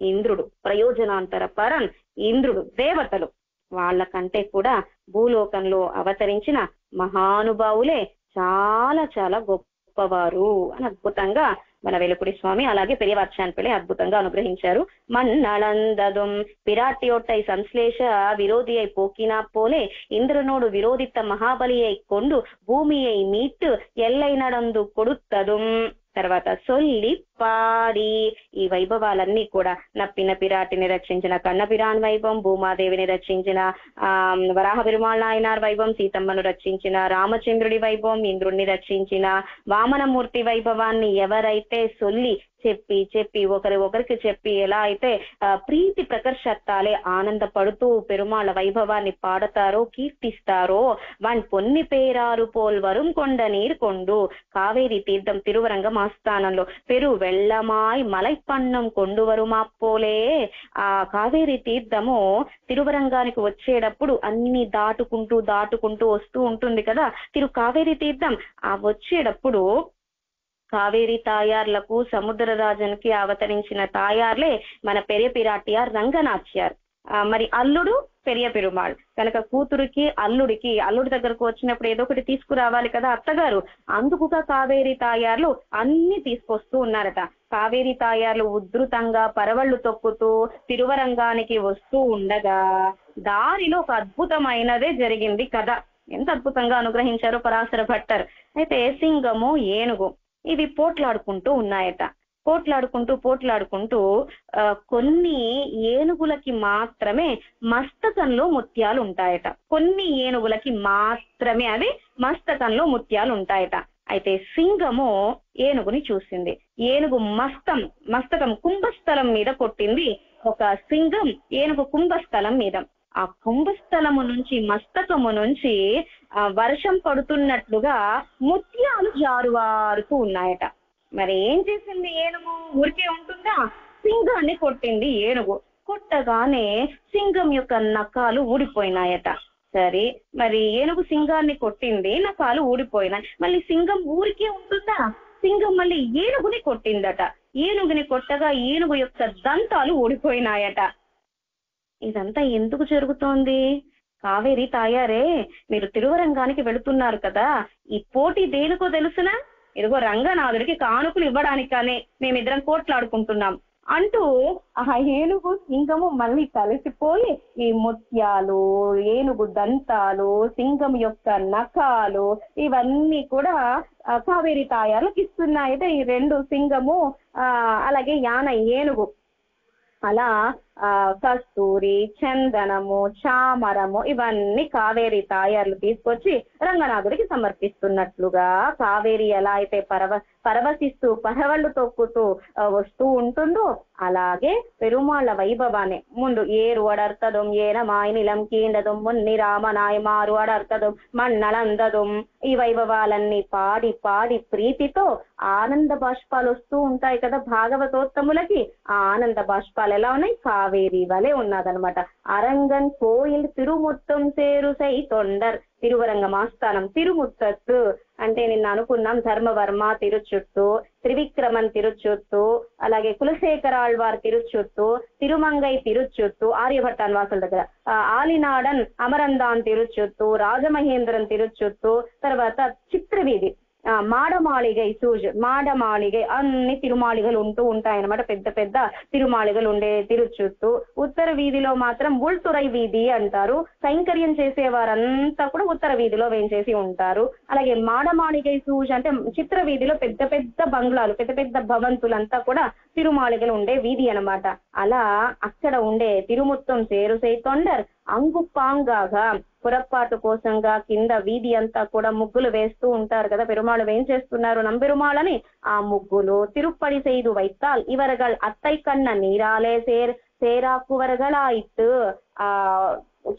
A: ఇంద్రుడు. ప్రయోజనాంతర పరన్ ఇంద్రుడు. దేవతలు వాళ్ళకంటే కూడా భూలోకంలో అవతరించిన మహానుభావులే చాలా చాలా గొప్పవారు. అని అద్భుతంగా మన వెలుకుడి స్వామి అలాగే పెరియవాక్షాన్ పిల్లై అద్భుతంగా అనుగ్రహించారు మన్నళందదుం పిరాట్యోట్టై సంశ్లేష விரோதியை போக்கினா ఇంద్రనుడు இந்திரனோடு விரோதித்த மகாபலியை கொண்டு பூமியை மீட்டு எல்லை நடந்து கொடுத்ததும் తర్వాత సొల్లి పాడి ఈ వైభవాలన్నీ కూడా నప్పిన పిరాటిని రక్షించిన కన్నపిరాన్ వైభవం భూమాదేవిని రక్షించిన ఆ వరాహ పెరుమాళ్ నాయనార్ వైభవం సీతమ్మను రక్షించిన రామచంద్రుడి వైభవం ఇంద్రుణ్ణి రక్షించిన వామనమూర్తి వైభవాన్ని ఎవరైతే సొల్లి చెప్పి చెప్పి ఒకరి ఒకరికి చెప్పి ఎలా అయితే ఆ, ప్రీతి ప్రకర్షత్తాలే ఆనందపడుతూ పెరుమాళ వైభవాన్ని పాడతారో కీర్తిస్తారో వాన్ పొన్ని పేరారు పోల్ వరుం కొండ నీరు కొండు కావేరి తీర్థం తిరువరంగం ఆస్థానంలో పెరు వెள்ளమాయ్ మలైపన్నం కొండు వరుమాప్పోలే ఆ కావేరి తీర్థము తిరువరంగానికి వచ్చేటప్పుడు అన్ని దాటుకుంటూ దాటుకుంటూ వస్తూ ఉంటుంది కదా తిరు కావేరి తీర్థం ఆ వచ్చేటప్పుడు కావేరి తాయార్లకు సముద్రరాజన్కి అవతరించిన తాయార్లే మన పెరియ పిరాటియార్ రంగనాచ్యార్ మరి అల్లుడు పెరియ పెరుమాళ్. కనుక కూతురికి అల్లుడికి అల్లుడి దగ్గరకు వచ్చినప్పుడు ఏదో ఒకటి తీసుకురావాలి కదా అత్తగారు. అందుకుగా కావేరి తాయార్లు అన్ని తీసుకొస్తూ ఉన్నారట. కావేరి తాయార్లు ఉధృతంగా పరవళ్ళు తొక్కుతూ తిరువరంగానికి వస్తూ ఉండగా దారిలో ఒక అద్భుతమైనదే జరిగింది కథ. ఎంత అద్భుతంగా అనుగ్రహించారో పరాశర భట్టర్. అయితే సింగము ఏనుగు ఇవి పోట్లాడుకుంటూ ఉన్నాయట. పోట్లాడుకుంటూ పోట్లాడుకుంటూ కొన్ని ఏనుగులకి మాత్రమే మస్తకంలో ముత్యాలు ఉంటాయట కొన్ని ఏనుగులకి మాత్రమే అవి మస్తకంలో ముత్యాలు ఉంటాయట అయితే సింగము ఏనుగుని చూసింది. ఏనుగు మస్తం మస్తకం కుంభస్థలం మీద కొట్టింది ఒక సింగం ఏనుగు కుంభస్థలం మీద. ఆ కుంభస్థలము నుంచి మస్తకము నుంచి వర్షం పడుతున్నట్లుగా ముత్యాలు జారువారుతూ ఉన్నాయట. మరి ఏం చేసింది ఏనుగు? ఊరికే ఉంటుందా? సింగాన్ని కొట్టింది ఏనుగు. కొట్టగానే సింగం యొక్క నకాలు ఊడిపోయినాయట. సరే మరి ఏనుగు సింగాన్ని కొట్టింది నకాలు ఊడిపోయినాయి. మళ్ళీ సింగం ఊరికే ఉంటుందా? సింగం మళ్ళీ ఏనుగుని కొట్టిందట. ఏనుగుని కొట్టగా ఏనుగు యొక్క దంతాలు ఊడిపోయినాయట. ఇదంతా ఎందుకు జరుగుతోంది? కావేరి తాయారే మీరు తిరువరంగానికి వెళుతున్నారు కదా. ఈ పోటీ దేనికో తెలుసునా? ఇదిగో రంగనాథుడికి కానుకలు ఇవ్వడానికి కానీ మేమిద్దరం కోట్లాడుకుంటున్నాం అంటూ ఆ ఏనుగు సింగము మళ్ళీ కలిసిపోయి ఈ ముత్యాలు ఏనుగు దంతాలు సింగం యొక్క నఖాలు ఇవన్నీ కూడా కావేరి కావేరి ఇస్తున్నాయి. అయితే ఈ రెండు సింగము ఆ అలాగే యాన ఏనుగు. అలా కస్తూరి చందనము చామరము ఇవన్నీ కావేరి తాయార్లు తీసుకొచ్చి రంగనాథుడికి సమర్పిస్తున్నట్లుగా కావేరి ఎలా అయితే పరవ పరవశిస్తూ పరవళ్ళు తొక్కుతూ వస్తూ ఉంటుందో అలాగే పెరుమాళ్ళ వైభవాన్ని ముందు ఏరు అడర్తదం ఏన మాయనిలం మున్ని రామనాయ మారు అడర్తదుం మన్నలందదుం. ఈ వైభవాలన్నీ పాడి పాడి ప్రీతితో ఆనంద బాష్పాలు వస్తూ ఉంటాయి కదా భాగవతోత్తములకి. ఆ ఆనంద బాష్పాలు ఎలా ఉన్నాయి? కావేరి వలె ఉన్నదనమాట అరంగన్ కోయిల్ తిరుముత్తం సేరు సై తొండర్ తిరువరంగం ఆస్థానం తిరుముత్తత్తు అంటే నిన్న అనుకున్నాం ధర్మవర్మ తిరుచుట్టు త్రివిక్రమన్ తిరుచుట్టు అలాగే కులశేఖరాళ్వార్ తిరుచుట్టు తిరుమంగై తిరుచుట్టు ఆర్యభట్టాన్ వాసుల దగ్గర ఆ, ఆలినాడన్ అమరందాన్ తిరుచుట్టు రాజమహేంద్రన్ తిరుచుట్టు తర్వాత చిత్రవీధి ఆ, మాడమాళిగై సూజ్ మాడమాళిగై అన్ని తిరుమాళిగలు ఉంటూ ఉంటాయన్నమాట. పెద్ద పెద్ద తిరుమాళిగలు ఉండే తిరుచుట్టు. ఉత్తర వీధిలో మాత్రం ఉల్తురై వీధి అంటారు. కైంకర్యం చేసే వారంతా కూడా ఉత్తర వీధిలో వేంచేసి ఉంటారు. అలాగే మాడమాళిగై సూజ్ అంటే చిత్ర వీధిలో పెద్ద పెద్ద బంగ్లాలు పెద్ద పెద్ద భవంతులంతా కూడా తిరుమాళిగలు ఉండే వీధి అన్నమాట. అలా అక్కడ ఉండే తిరుముత్తం సేరుసై తొండర్ అంగుపాంగాగా పొరపాటు కోసంగా కింద వీధి అంతా కూడా ముగ్గులు వేస్తూ ఉంటారు కదా పెరుమాళ్ ఏం చేస్తున్నారు నంబెరుమాళని ఆ ముగ్గులు తిరుప్పడి செய்து வைத்தால் இவர்கள் அத்தை கண்ண நீராலே சேர் సేరాకువరగలాయిత్ ఆ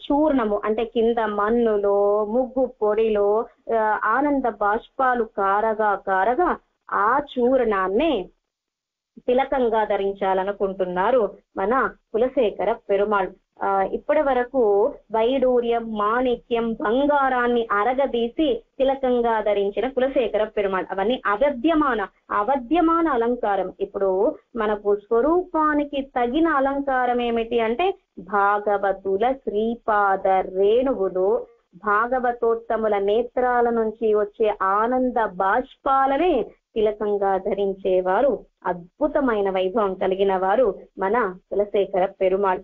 A: చూర్ణము అంటే కింద మన్నులో ముగ్గు పొడిలో ఆ, ఆనంద బాష్పాలు కారగా కారగా ఆ చూర్ణాన్నే తిలకంగా ధరించాలనుకుంటున్నారు మన కులశేఖర పెరుమాళ్ ఆ ఇప్పటి వరకు వైడూర్యం మాణిక్యం బంగారాన్ని అరగదీసి తిలకంగా ధరించిన కులశేఖర పెరుమాళ్. అవన్నీ అవధ్యమాన అవధ్యమాన అలంకారం. ఇప్పుడు మనకు స్వరూపానికి తగిన అలంకారం ఏమిటి అంటే భాగవతుల శ్రీపాద రేణువులు భాగవతోత్తముల నేత్రాల నుంచి వచ్చే ఆనంద బాష్పాలనే తిలకంగా ధరించేవారు. అద్భుతమైన వైభవం కలిగిన వారు మన కులశేఖర పెరుమాళ్.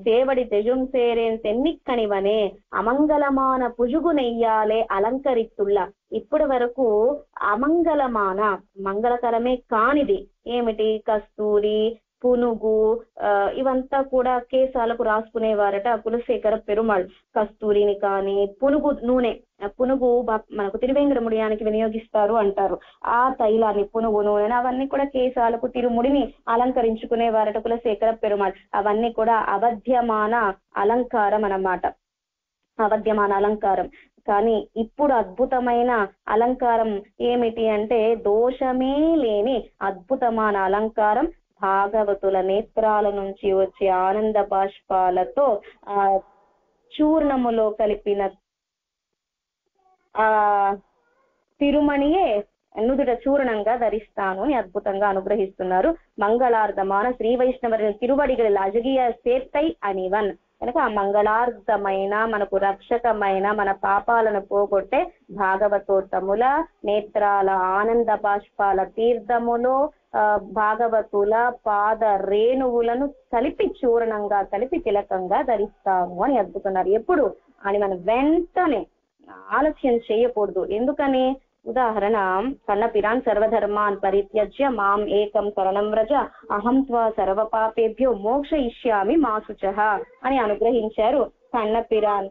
A: సేవడి తెజుం సేరేన్ తెన్నిక్కనివనే అమంగళమాన పుజుగు నెయ్యాలే అలంకరిస్తుల్ల ఇప్పటి వరకు అమంగళమాన మంగళకరమే కానిది ఏమిటి కస్తూరి పునుగు ఇవంతా కూడా కేశాలకు రాసుకునేవారట కులశేఖర పెరుమాళ్. కస్తూరిని కానీ పునుగు నూనె పునుగు మనకు తిరువేంద్రముడియానికి వినియోగిస్తారు అంటారు. ఆ తైలాన్ని పునుగు నూనె అవన్నీ కూడా కేశాలకు తిరుముడిని అలంకరించుకునేవారట కులశేఖర పెరుమాళ్. అవన్నీ కూడా అవధ్యమాన అలంకారం అన్నమాట. అవధ్యమాన అలంకారం. కానీ ఇప్పుడు అద్భుతమైన అలంకారం ఏమిటి అంటే దోషమే లేని అద్భుతమైన అలంకారం భాగవతుల నేత్రాల నుంచి వచ్చే ఆనంద బాష్పాలతో ఆ చూర్ణములో కలిపిన ఆ తిరుమణియే నుదుట చూర్ణంగా ధరిస్తాను అని అద్భుతంగా అనుగ్రహిస్తున్నారు. మంగళార్థమాన శ్రీ వైష్ణవ తిరువడిగల అజగియ సేత్తై అనివన్. కనుక ఆ మంగళార్థమైన మనకు రక్షకమైన మన పాపాలను పోగొట్టే భాగవతోత్తముల నేత్రాల ఆనంద బాష్పాల తీర్థములో భాగవతుల పాద రేణువులను కలిపి చూరణంగా కలిపి తిలకంగా ధరిస్తాము అని అద్దుతున్నారు ఎప్పుడు? అని మనం వెంటనే ఆలస్యం చేయకూడదు. ఎందుకని? ఉదాహరణ కన్నపిరాన్ సర్వధర్మాన్ పరిత్యజ్య మాం ఏకం శరణం వ్రజ అహం త్వా సర్వ పాపేభ్యో మోక్ష ఇష్యామి మా మాసుచ అని అనుగ్రహించారు కన్నపిరాన్.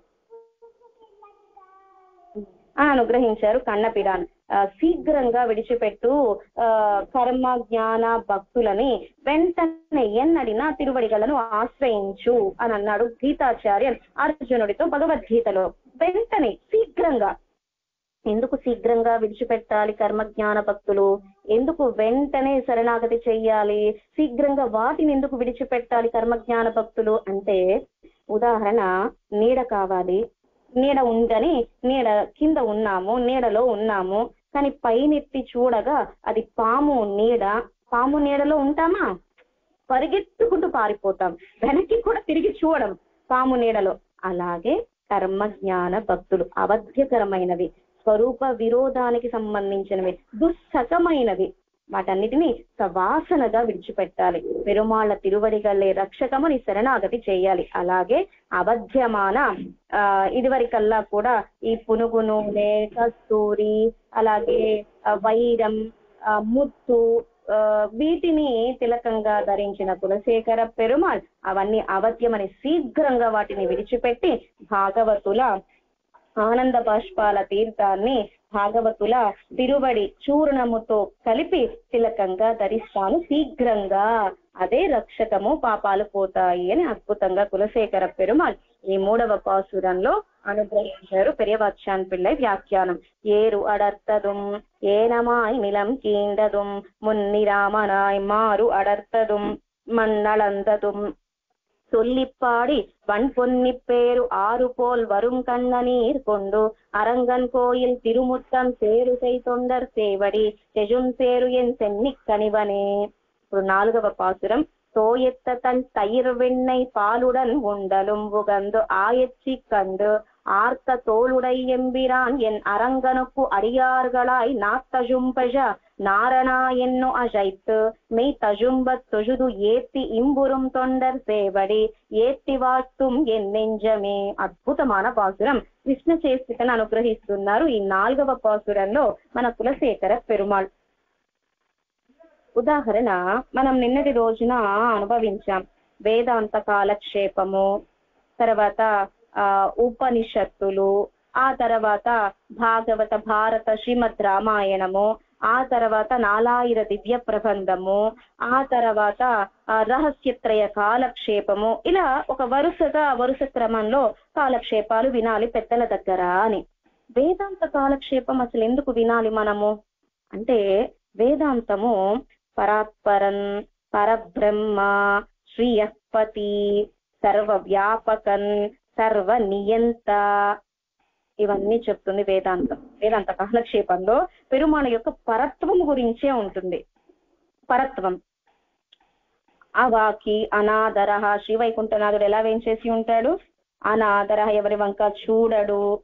A: అని అనుగ్రహించారు కన్నపిరాన్. శీఘ్రంగా విడిచిపెట్టు ఆ, కర్మ జ్ఞాన భక్తులని వెంటనే ఎన్నడినా తిరువడిగలను ఆశ్రయించు అని అన్నాడు గీతాచార్య అర్జునుడితో భగవద్గీతలో. వెంటనే శీఘ్రంగా. ఎందుకు శీఘ్రంగా విడిచిపెట్టాలి కర్మజ్ఞాన భక్తులు? ఎందుకు వెంటనే శరణాగతి చెయ్యాలి? శీఘ్రంగా వాటిని ఎందుకు విడిచిపెట్టాలి కర్మ జ్ఞాన భక్తులు? అంటే ఉదాహరణ నీడ కావాలి. నీడ ఉందని నీడ కింద ఉన్నాము నీడలో ఉన్నాము. కానీ పైనెత్తి చూడగా అది పాము నీడ. పాము నీడలో ఉంటామా? పరిగెత్తుకుంటూ పారిపోతాం. వెనక్కి కూడా తిరిగి చూడం పాము నీడలో. అలాగే కర్మ జ్ఞాన భక్తులు అవధ్యకరమైనవి స్వరూప విరోధానికి సంబంధించినవి దుస్సకమైనవి వాటన్నిటిని సవాసనగా విడిచిపెట్టాలి. పెరుమాళ్ళ తిరువడిగల్లే రక్షకముని శరణాగతి చేయాలి. అలాగే అవధ్యమాన ఆ ఇదివరకల్లా కూడా ఈ పునుగు నూనె కస్తూరి అలాగే వైరం ఆ, ముత్తు వీటిని తిలకంగా ధరించిన కులశేఖర పెరుమాళ్ అవన్నీ అవధ్యమని శీఘ్రంగా వాటిని విడిచిపెట్టి భాగవతుల ఆనంద బాష్పాల తీర్థాన్ని భాగవతుల తిరువడి చూర్ణముతో కలిపి తిలకంగా ధరిస్తాను. శీఘ్రంగా అదే రక్షకము పాపాలు పోతాయి అని అద్భుతంగా కులశేఖర పెరుమాళ్ ఈ మూడవ పాసురంలో அனுகிரகித்தாரு பெரிய பாட்சான் பிள்ளை வியாக்கியானம். ஏறு அடர்த்ததும் ஏனமாய் நிலம் கீண்டதும் முன்னிராமனாய் மாறு அடர்த்ததும் மண்ணளந்ததும். சொல்லிப்பாடி வன் பொன்னி பேரு ஆறு போல் வரும் கண்ண நீர் கொண்டு அரங்கன் கோயில் திருமுத்தம் சேருசை தொண்டர் சேவடி செஜும் சேரு என் சென்னிக் கனிவனே. ஒரு நாலுகவ பாசுரம். தோயத்த தன் தயிர் வெண்ணெய் பாலுடன் உண்டலும் புகந்து ஆயச்சி கண்டு ஆர்த்த தோளுடை எம்பிரான் என் அரங்கனுக்கு அடியார்களாய் நாத்தஜும்பஜ நாரணா என்னு அழைத்து மெய் தஜும்ப தொழுது ஏத்தி இம்புறும் தொண்டர் சேவடி ஏத்தி వాడుతుం ఎన్నెంజమే అద్భుతమైన పాసురం కృష్ణ చేస్తికను అనుగ్రహిస్తున్నారు ఈ నాలుగవ పాసురంలో మన కులశేఖర పెరుమాళ్ ఉదాహరణ మనం నిన్నటి రోజున అనుభవించాం. వేదాంత కాలక్షేపము తర్వాత ఆ ఉపనిషత్తులు ఆ తర్వాత భాగవత భారత శ్రీమద్ రామాయణము ఆ తర్వాత నాలాయిర దివ్య ప్రబంధము ఆ తర్వాత రహస్యత్రయ కాలక్షేపము. ఇలా ఒక వరుసగా వరుస క్రమంలో కాలక్షేపాలు వినాలి పెద్దల దగ్గర అని. వేదాంత కాలక్షేపం అసలు ఎందుకు వినాలి మనము? అంటే వేదాంతము పరాత్పరన్ పరబ్రహ్మ శ్రీయపతి సర్వ వ్యాపకన్ సర్వ నియంత ఇవన్నీ చెప్తుంది వేదాంతం. వేదాంత కాలక్షేపంలో పెరుమాణ యొక్క పరత్వం గురించే ఉంటుంది. పరత్వం. అవాకి అనాదర శ్రీవైకుంఠనాథుడు ఎలా వేయించేసి ఉంటాడు? అనాదర ఎవరి వంక చూడడు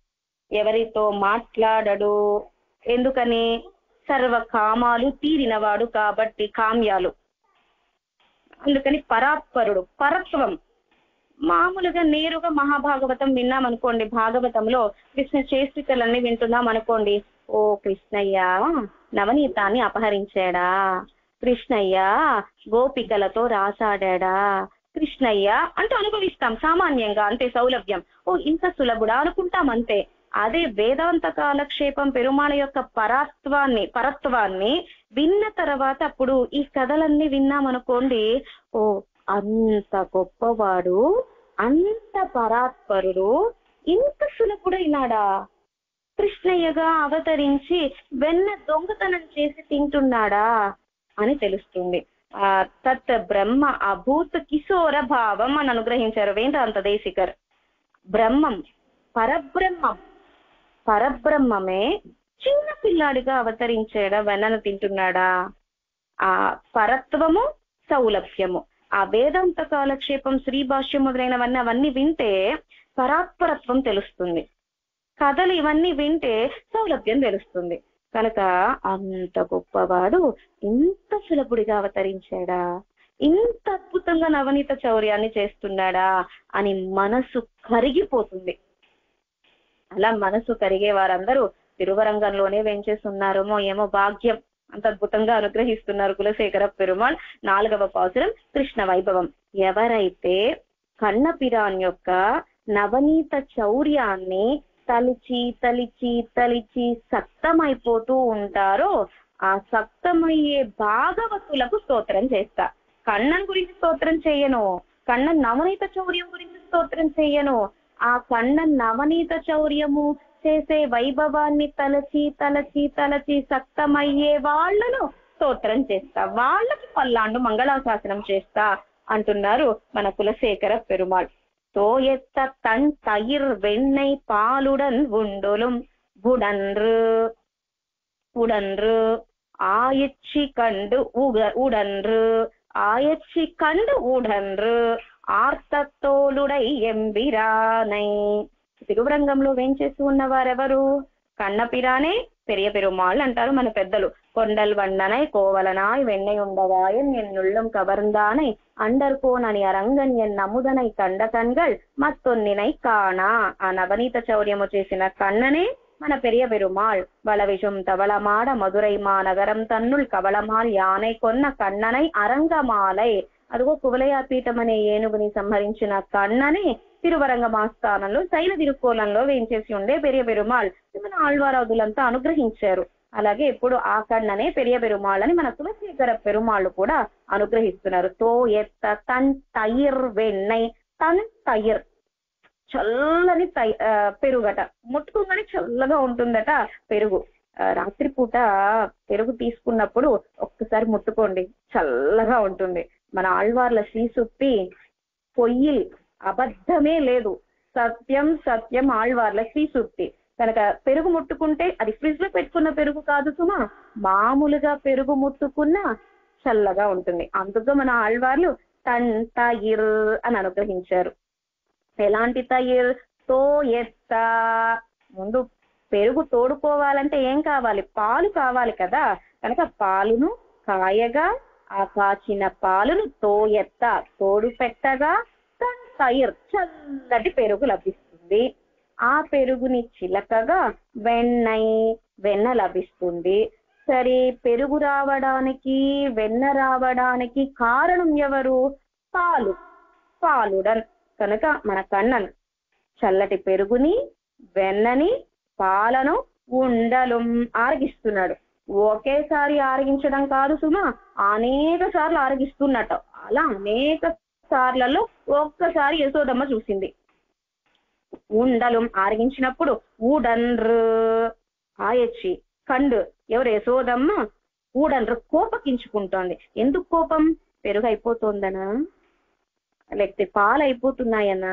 A: ఎవరితో మాట్లాడడు ఎందుకని? సర్వ కామాలు తీరినవాడు కాబట్టి కామ్యాలు. అందుకని పరాత్పరుడు పరత్వం. మామూలుగా నేరుగా మహాభాగవతం విన్నాం అనుకోండి భాగవతంలో కృష్ణ చేష్టితలన్నీ వింటున్నాం అనుకోండి ఓ కృష్ణయ్య నవనీతాన్ని అపహరించాడా? కృష్ణయ్య గోపికలతో రాసాడా కృష్ణయ్య అంటూ అనుభవిస్తాం సామాన్యంగా అంతే సౌలభ్యం. ఓ ఇంత సులభుడా అనుకుంటాం అంతే. అదే వేదాంత కాలక్షేపం పెరుమాళ యొక్క పరాత్వాన్ని పరత్వాన్ని విన్న తర్వాత అప్పుడు ఈ కథలన్నీ విన్నామనుకోండి ఓ అంత గొప్పవాడు అంత పరాత్పరుడు ఇంత సులభుడైనాడా? కృష్ణయ్యగా అవతరించి వెన్న దొంగతనం చేసి తింటున్నాడా అని తెలుస్తుంది. ఆ తత్ బ్రహ్మ అభూత్ కిశోర భావం అని అనుగ్రహించారు వేదాంత దేశికర్. బ్రహ్మం పరబ్రహ్మం. పరబ్రహ్మమే చిన్న పిల్లాడిగా అవతరించాడా వెన్నను తింటున్నాడా? ఆ పరత్వము సౌలభ్యము. ఆ వేదాంత కాలక్షేపం శ్రీ భాష్యం మొదలైనవన్నీ అవన్నీ వింటే పరాత్పరత్వం తెలుస్తుంది. కథలు ఇవన్నీ వింటే సౌలభ్యం తెలుస్తుంది. కనుక అంత గొప్పవాడు ఇంత సులభుడిగా అవతరించాడా? ఇంత అద్భుతంగా నవనీత చౌర్యాన్ని చేస్తున్నాడా? అని మనసు కరిగిపోతుంది. అలా మనసు కరిగే వారందరూ తిరువరంగంలోనే వెంచేస్తున్నారేమో ఏమో భాగ్యం. అంత అద్భుతంగా అనుగ్రహిస్తున్నారు కులశేఖర పెరుమాళ్. నాలుగవ పాసురం కృష్ణ వైభవం. ఎవరైతే కన్నపిరాన్ యొక్క నవనీత చౌర్యాన్ని తలిచి తలిచి తలిచి సక్తమైపోతూ ఉంటారో ఆ సక్తమయ్యే భాగవతులకు స్తోత్రం చేస్తా. కన్నన్ గురించి స్తోత్రం చేయను. కన్న నవనీత చౌర్యం గురించి స్తోత్రం చేయను. ఆ కన్న నవనీత చౌర్యము చేసే వైభవాన్ని తలచి తలచి తలచి సక్తమయ్యే వాళ్లను స్తోత్రం చేస్తా వాళ్ళకి పల్లాండు మంగళాశాసనం చేస్తా అంటున్నారు మన కులశేఖర పెరుమాళ్ தோயத்த தன் தயிர் வெண்ணெய் பாலுடன் உண்டொலும் உடன்று உடன்று ஆயிற்சி கண்டு உடன்று ஆயிற்சி கண்டு உடன்று ఆర్తతోలుడై ఎంబిరానై. తిరువరంగంలో వేంచేసి ఉన్నవారెవరు? కన్నపిరానే పెరియ పెరుమాళ్ళు అంటారు మన పెద్దలు. కొండల్ వండనై కోవలనాయ్ వెన్నై ఉండవాయన్ ఎన్ నుళ్ళం అండర్ కోనని అరంగన్ ఎన్ నముదనై కండ కన్గల్ మత్తొన్నినై కానా. ఆ నవనీత చౌర్యము చేసిన కన్ననే మన பெரிய బలవిషం తవలమాడ మధురై మా నగరం తన్నుల్ కవలమాల్ యానై కొన్న కన్ననై అరంగమాలై. అదిగో కువలయాపీఠం అనే ఏనుగుని సంహరించిన కన్నని తిరువరంగ మాస్థానంలో శైల తిరుక్కోలంలో వేయించేసి ఉండే పెరియ పెరుమాళ్ మన ఆళ్వారాదులంతా అనుగ్రహించారు. అలాగే ఇప్పుడు ఆ కన్ననే పెరియ పెరుమాళ్ అని మన కులశేఖర పెరుమాళ్ళు కూడా అనుగ్రహిస్తున్నారు. తో ఎత్త తన్ తయిర్ వెన్నై తన్ తయిర్. చల్లని తై ఆ, పెరుగట. ముట్టుకోగానే చల్లగా ఉంటుందట పెరుగు. రాత్రిపూట పెరుగు తీసుకున్నప్పుడు ఒక్కసారి ముట్టుకోండి. చల్లగా ఉంటుంది. మన ఆళ్వార్ల శ్రీసుక్తి పొయ్యి అబద్ధమే లేదు. సత్యం సత్యం ఆళ్వార్ల శ్రీసూక్తి కనుక పెరుగు ముట్టుకుంటే అది ఫ్రిడ్జ్లో పెట్టుకున్న పెరుగు కాదు సుమా. మామూలుగా పెరుగు ముట్టుకున్న చల్లగా ఉంటుంది. అందుకు మన ఆళ్వార్లు తన్ తయిర్ అని అనుగ్రహించారు. ఎలాంటి తయిర్? తో ఎత్త. ముందు పెరుగు తోడుకోవాలంటే ఏం కావాలి? పాలు కావాలి కదా. కనుక పాలును కాయగా ఆ కాచిన తో తోయెత్త తోడు పెట్టగా తన్ చల్లటి పెరుగు లభిస్తుంది. ఆ పెరుగుని చిలకగా వెన్నై వెన్న లభిస్తుంది. సరే పెరుగు రావడానికి వెన్న రావడానికి కారణం ఎవరు? పాలు పాలుడన్. కనుక మన కన్నన్ చల్లటి పెరుగుని వెన్నని పాలను ఉండలు ఆరగిస్తున్నాడు. ఒకేసారి ఆరగించడం కాదు సుమా అనేక సార్లు ఆరగిస్తున్నట్ట. అలా అనేక సార్లలో ఒక్కసారి యశోదమ్మ చూసింది. ఉండలు ఆరగించినప్పుడు ఊడన్రు ఆయచ్చి కండు ఎవరు యశోదమ్మ? ఊడన్రు కోపకించుకుంటోంది ఎందుకు కోపం? పెరుగు అయిపోతుందనా లేకపోతే పాలు అయిపోతున్నాయనా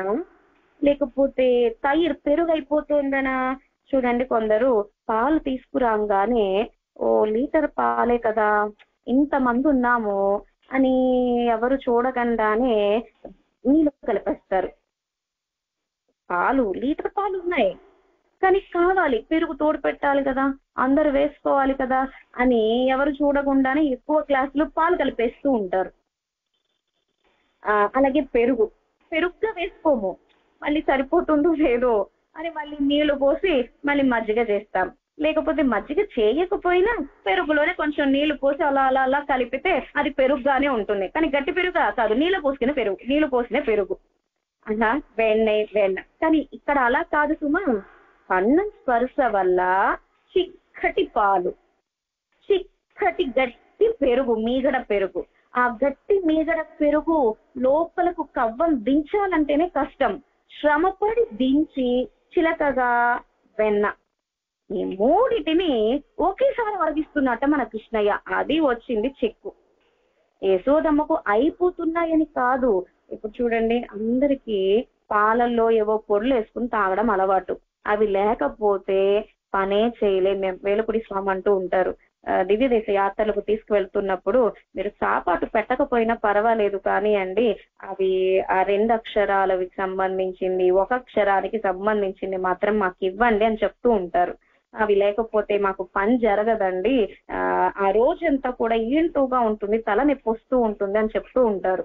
A: లేకపోతే తయిర్ పెరుగు అయిపోతుందనా చూడండి కొందరు పాలు తీసుకురాగానే ఓ లీటర్ పాలే కదా ఇంత మంది ఉన్నాము అని ఎవరు చూడకుండానే నీళ్ళు కలిపేస్తారు. పాలు లీటర్ పాలు ఉన్నాయి. కానీ కావాలి పెరుగు తోడు పెట్టాలి కదా అందరు వేసుకోవాలి కదా అని ఎవరు చూడకుండానే ఎక్కువ గ్లాసులు పాలు కలిపేస్తూ ఉంటారు. ఆ, అలాగే పెరుగు. పెరుగుగా వేసుకోము. మళ్ళీ సరిపోతుందో లేదో అని మళ్ళీ నీళ్ళు పోసి మళ్ళీ మజ్జిగ చేస్తాం. లేకపోతే మజ్జిగ చేయకపోయినా పెరుగులోనే కొంచెం నీళ్ళు పోసి అలా అలా అలా కలిపితే అది పెరుగుగానే ఉంటుంది. కానీ గట్టి పెరుగు కాదు. నీళ్ళు పోసుకునే పెరుగు. నీళ్ళు పోసిన పెరుగు. అలా వెన్న వెన్న. కానీ ఇక్కడ అలా కాదు సుమా. అన్నం స్పర్శ వల్ల చిక్కటి పాలు చిక్కటి గట్టి పెరుగు మీగడ పెరుగు. ఆ గట్టి మీగడ పెరుగు లోపలకు కవ్వం దించాలంటేనే కష్టం. శ్రమపడి దించి చిలకగా వెన్న. ఈ మూడిటిని ఒకేసారి వరదిస్తున్నట్ట మన కృష్ణయ్య. అది వచ్చింది చెక్కు. యశోదమ్మకు అయిపోతున్నాయని కాదు. ఇప్పుడు చూడండి అందరికీ పాలల్లో ఏవో పొడులు వేసుకుని తాగడం అలవాటు. అవి లేకపోతే పనే చేయలేం. మేము వేలుపుడి స్వామి అంటూ ఉంటారు. దివ్య దేశ యాత్రలకు తీసుకువెళ్తున్నప్పుడు మీరు సాపాటు పెట్టకపోయినా పర్వాలేదు కానీ అండి అవి ఆ రెండు అక్షరాలకి సంబంధించింది ఒక అక్షరానికి సంబంధించింది మాత్రం మాకు ఇవ్వండి అని చెప్తూ ఉంటారు. అవి లేకపోతే మాకు పని జరగదండి. ఆ రోజంతా కూడా ఈంటూగా ఉంటుంది తల నొప్పి వస్తూ ఉంటుంది అని చెప్తూ ఉంటారు.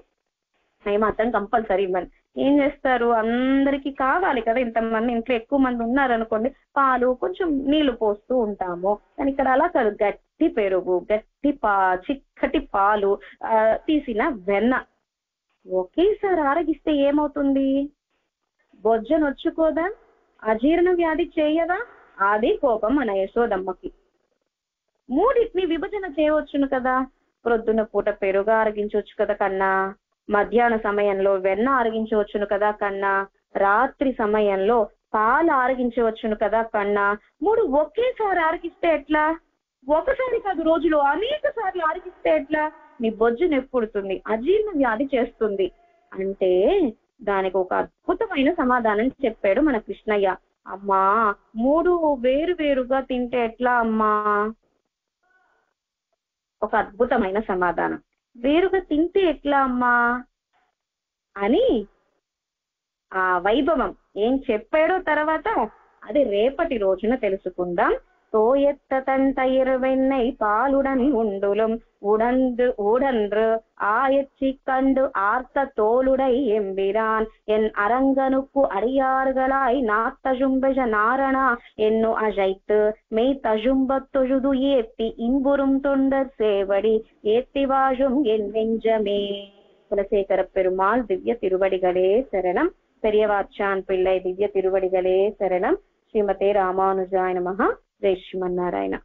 A: ఏమాత్రం కంపల్సరీ ఇవ్వండి. ఏం చేస్తారు? అందరికీ కావాలి కదా ఇంతమంది. ఇంట్లో ఎక్కువ మంది ఉన్నారనుకోండి పాలు కొంచెం నీళ్ళు పోస్తూ ఉంటాము. కానీ ఇక్కడ అలా కాదు. గట్టి పెరుగు గట్టి పా చిక్కటి పాలు తీసిన వెన్న. ఒకేసారి ఆరగిస్తే ఏమవుతుంది? బొజ్జ నొచ్చుకోదా అజీర్ణ వ్యాధి చేయదా? అది కోపం మన యశోదమ్మకి. మూడింటిని విభజన చేయవచ్చును కదా? ప్రొద్దున పూట పెరుగు ఆరగించవచ్చు కదా కన్నా? మధ్యాహ్న సమయంలో వెన్న ఆరగించవచ్చును కదా కన్నా? రాత్రి సమయంలో పాలు ఆరగించవచ్చును కదా కన్నా? మూడు ఒకేసారి ఆరగిస్తే ఎట్లా? ఒకసారి కాదు రోజులు అనేక సార్లు ఆరగిస్తే ఎట్లా? నీ బొజ్జు నెప్పుడుతుంది అజీర్ణ వ్యాధి చేస్తుంది. అంటే దానికి ఒక అద్భుతమైన సమాధానం చెప్పాడు మన కృష్ణయ్య. అమ్మా మూడు వేరు వేరుగా తింటే ఎట్లా అమ్మా? ఒక అద్భుతమైన సమాధానం. వేరుగా తింటే ఎట్లా అమ్మా? అని ఆ వైభవం ఏం చెప్పాడో తర్వాత అది రేపటి రోజున తెలుసుకుందాం. தோயத்த தன் தயிர் வெண்ணை பாலுடன் உண்டுலும் உடன்று உடன்று ஆயச்சி கண்டு ஆர்த்த தோளுடை எம்பிரான். என் அரங்கனுக்கு அடியார்களாய் நாத்தஜும்பெஜ நாரணா என்னு அழைத்து மெய் தஜும்ப தொழுது ஏத்தி இன்புறும் தொண்டர் சேவடி ஏத்தி வாழும் என் நெஞ்சமே. குலசேகர பெருமாள் திவ்ய திருவடிகளே சரணம். பெரியவாச்சான் பிள்ளை திவ்ய திருவடிகளே சரணம். ஸ்ரீமதே ராமானுஜாய நமகா जय श्रीमन्नारायण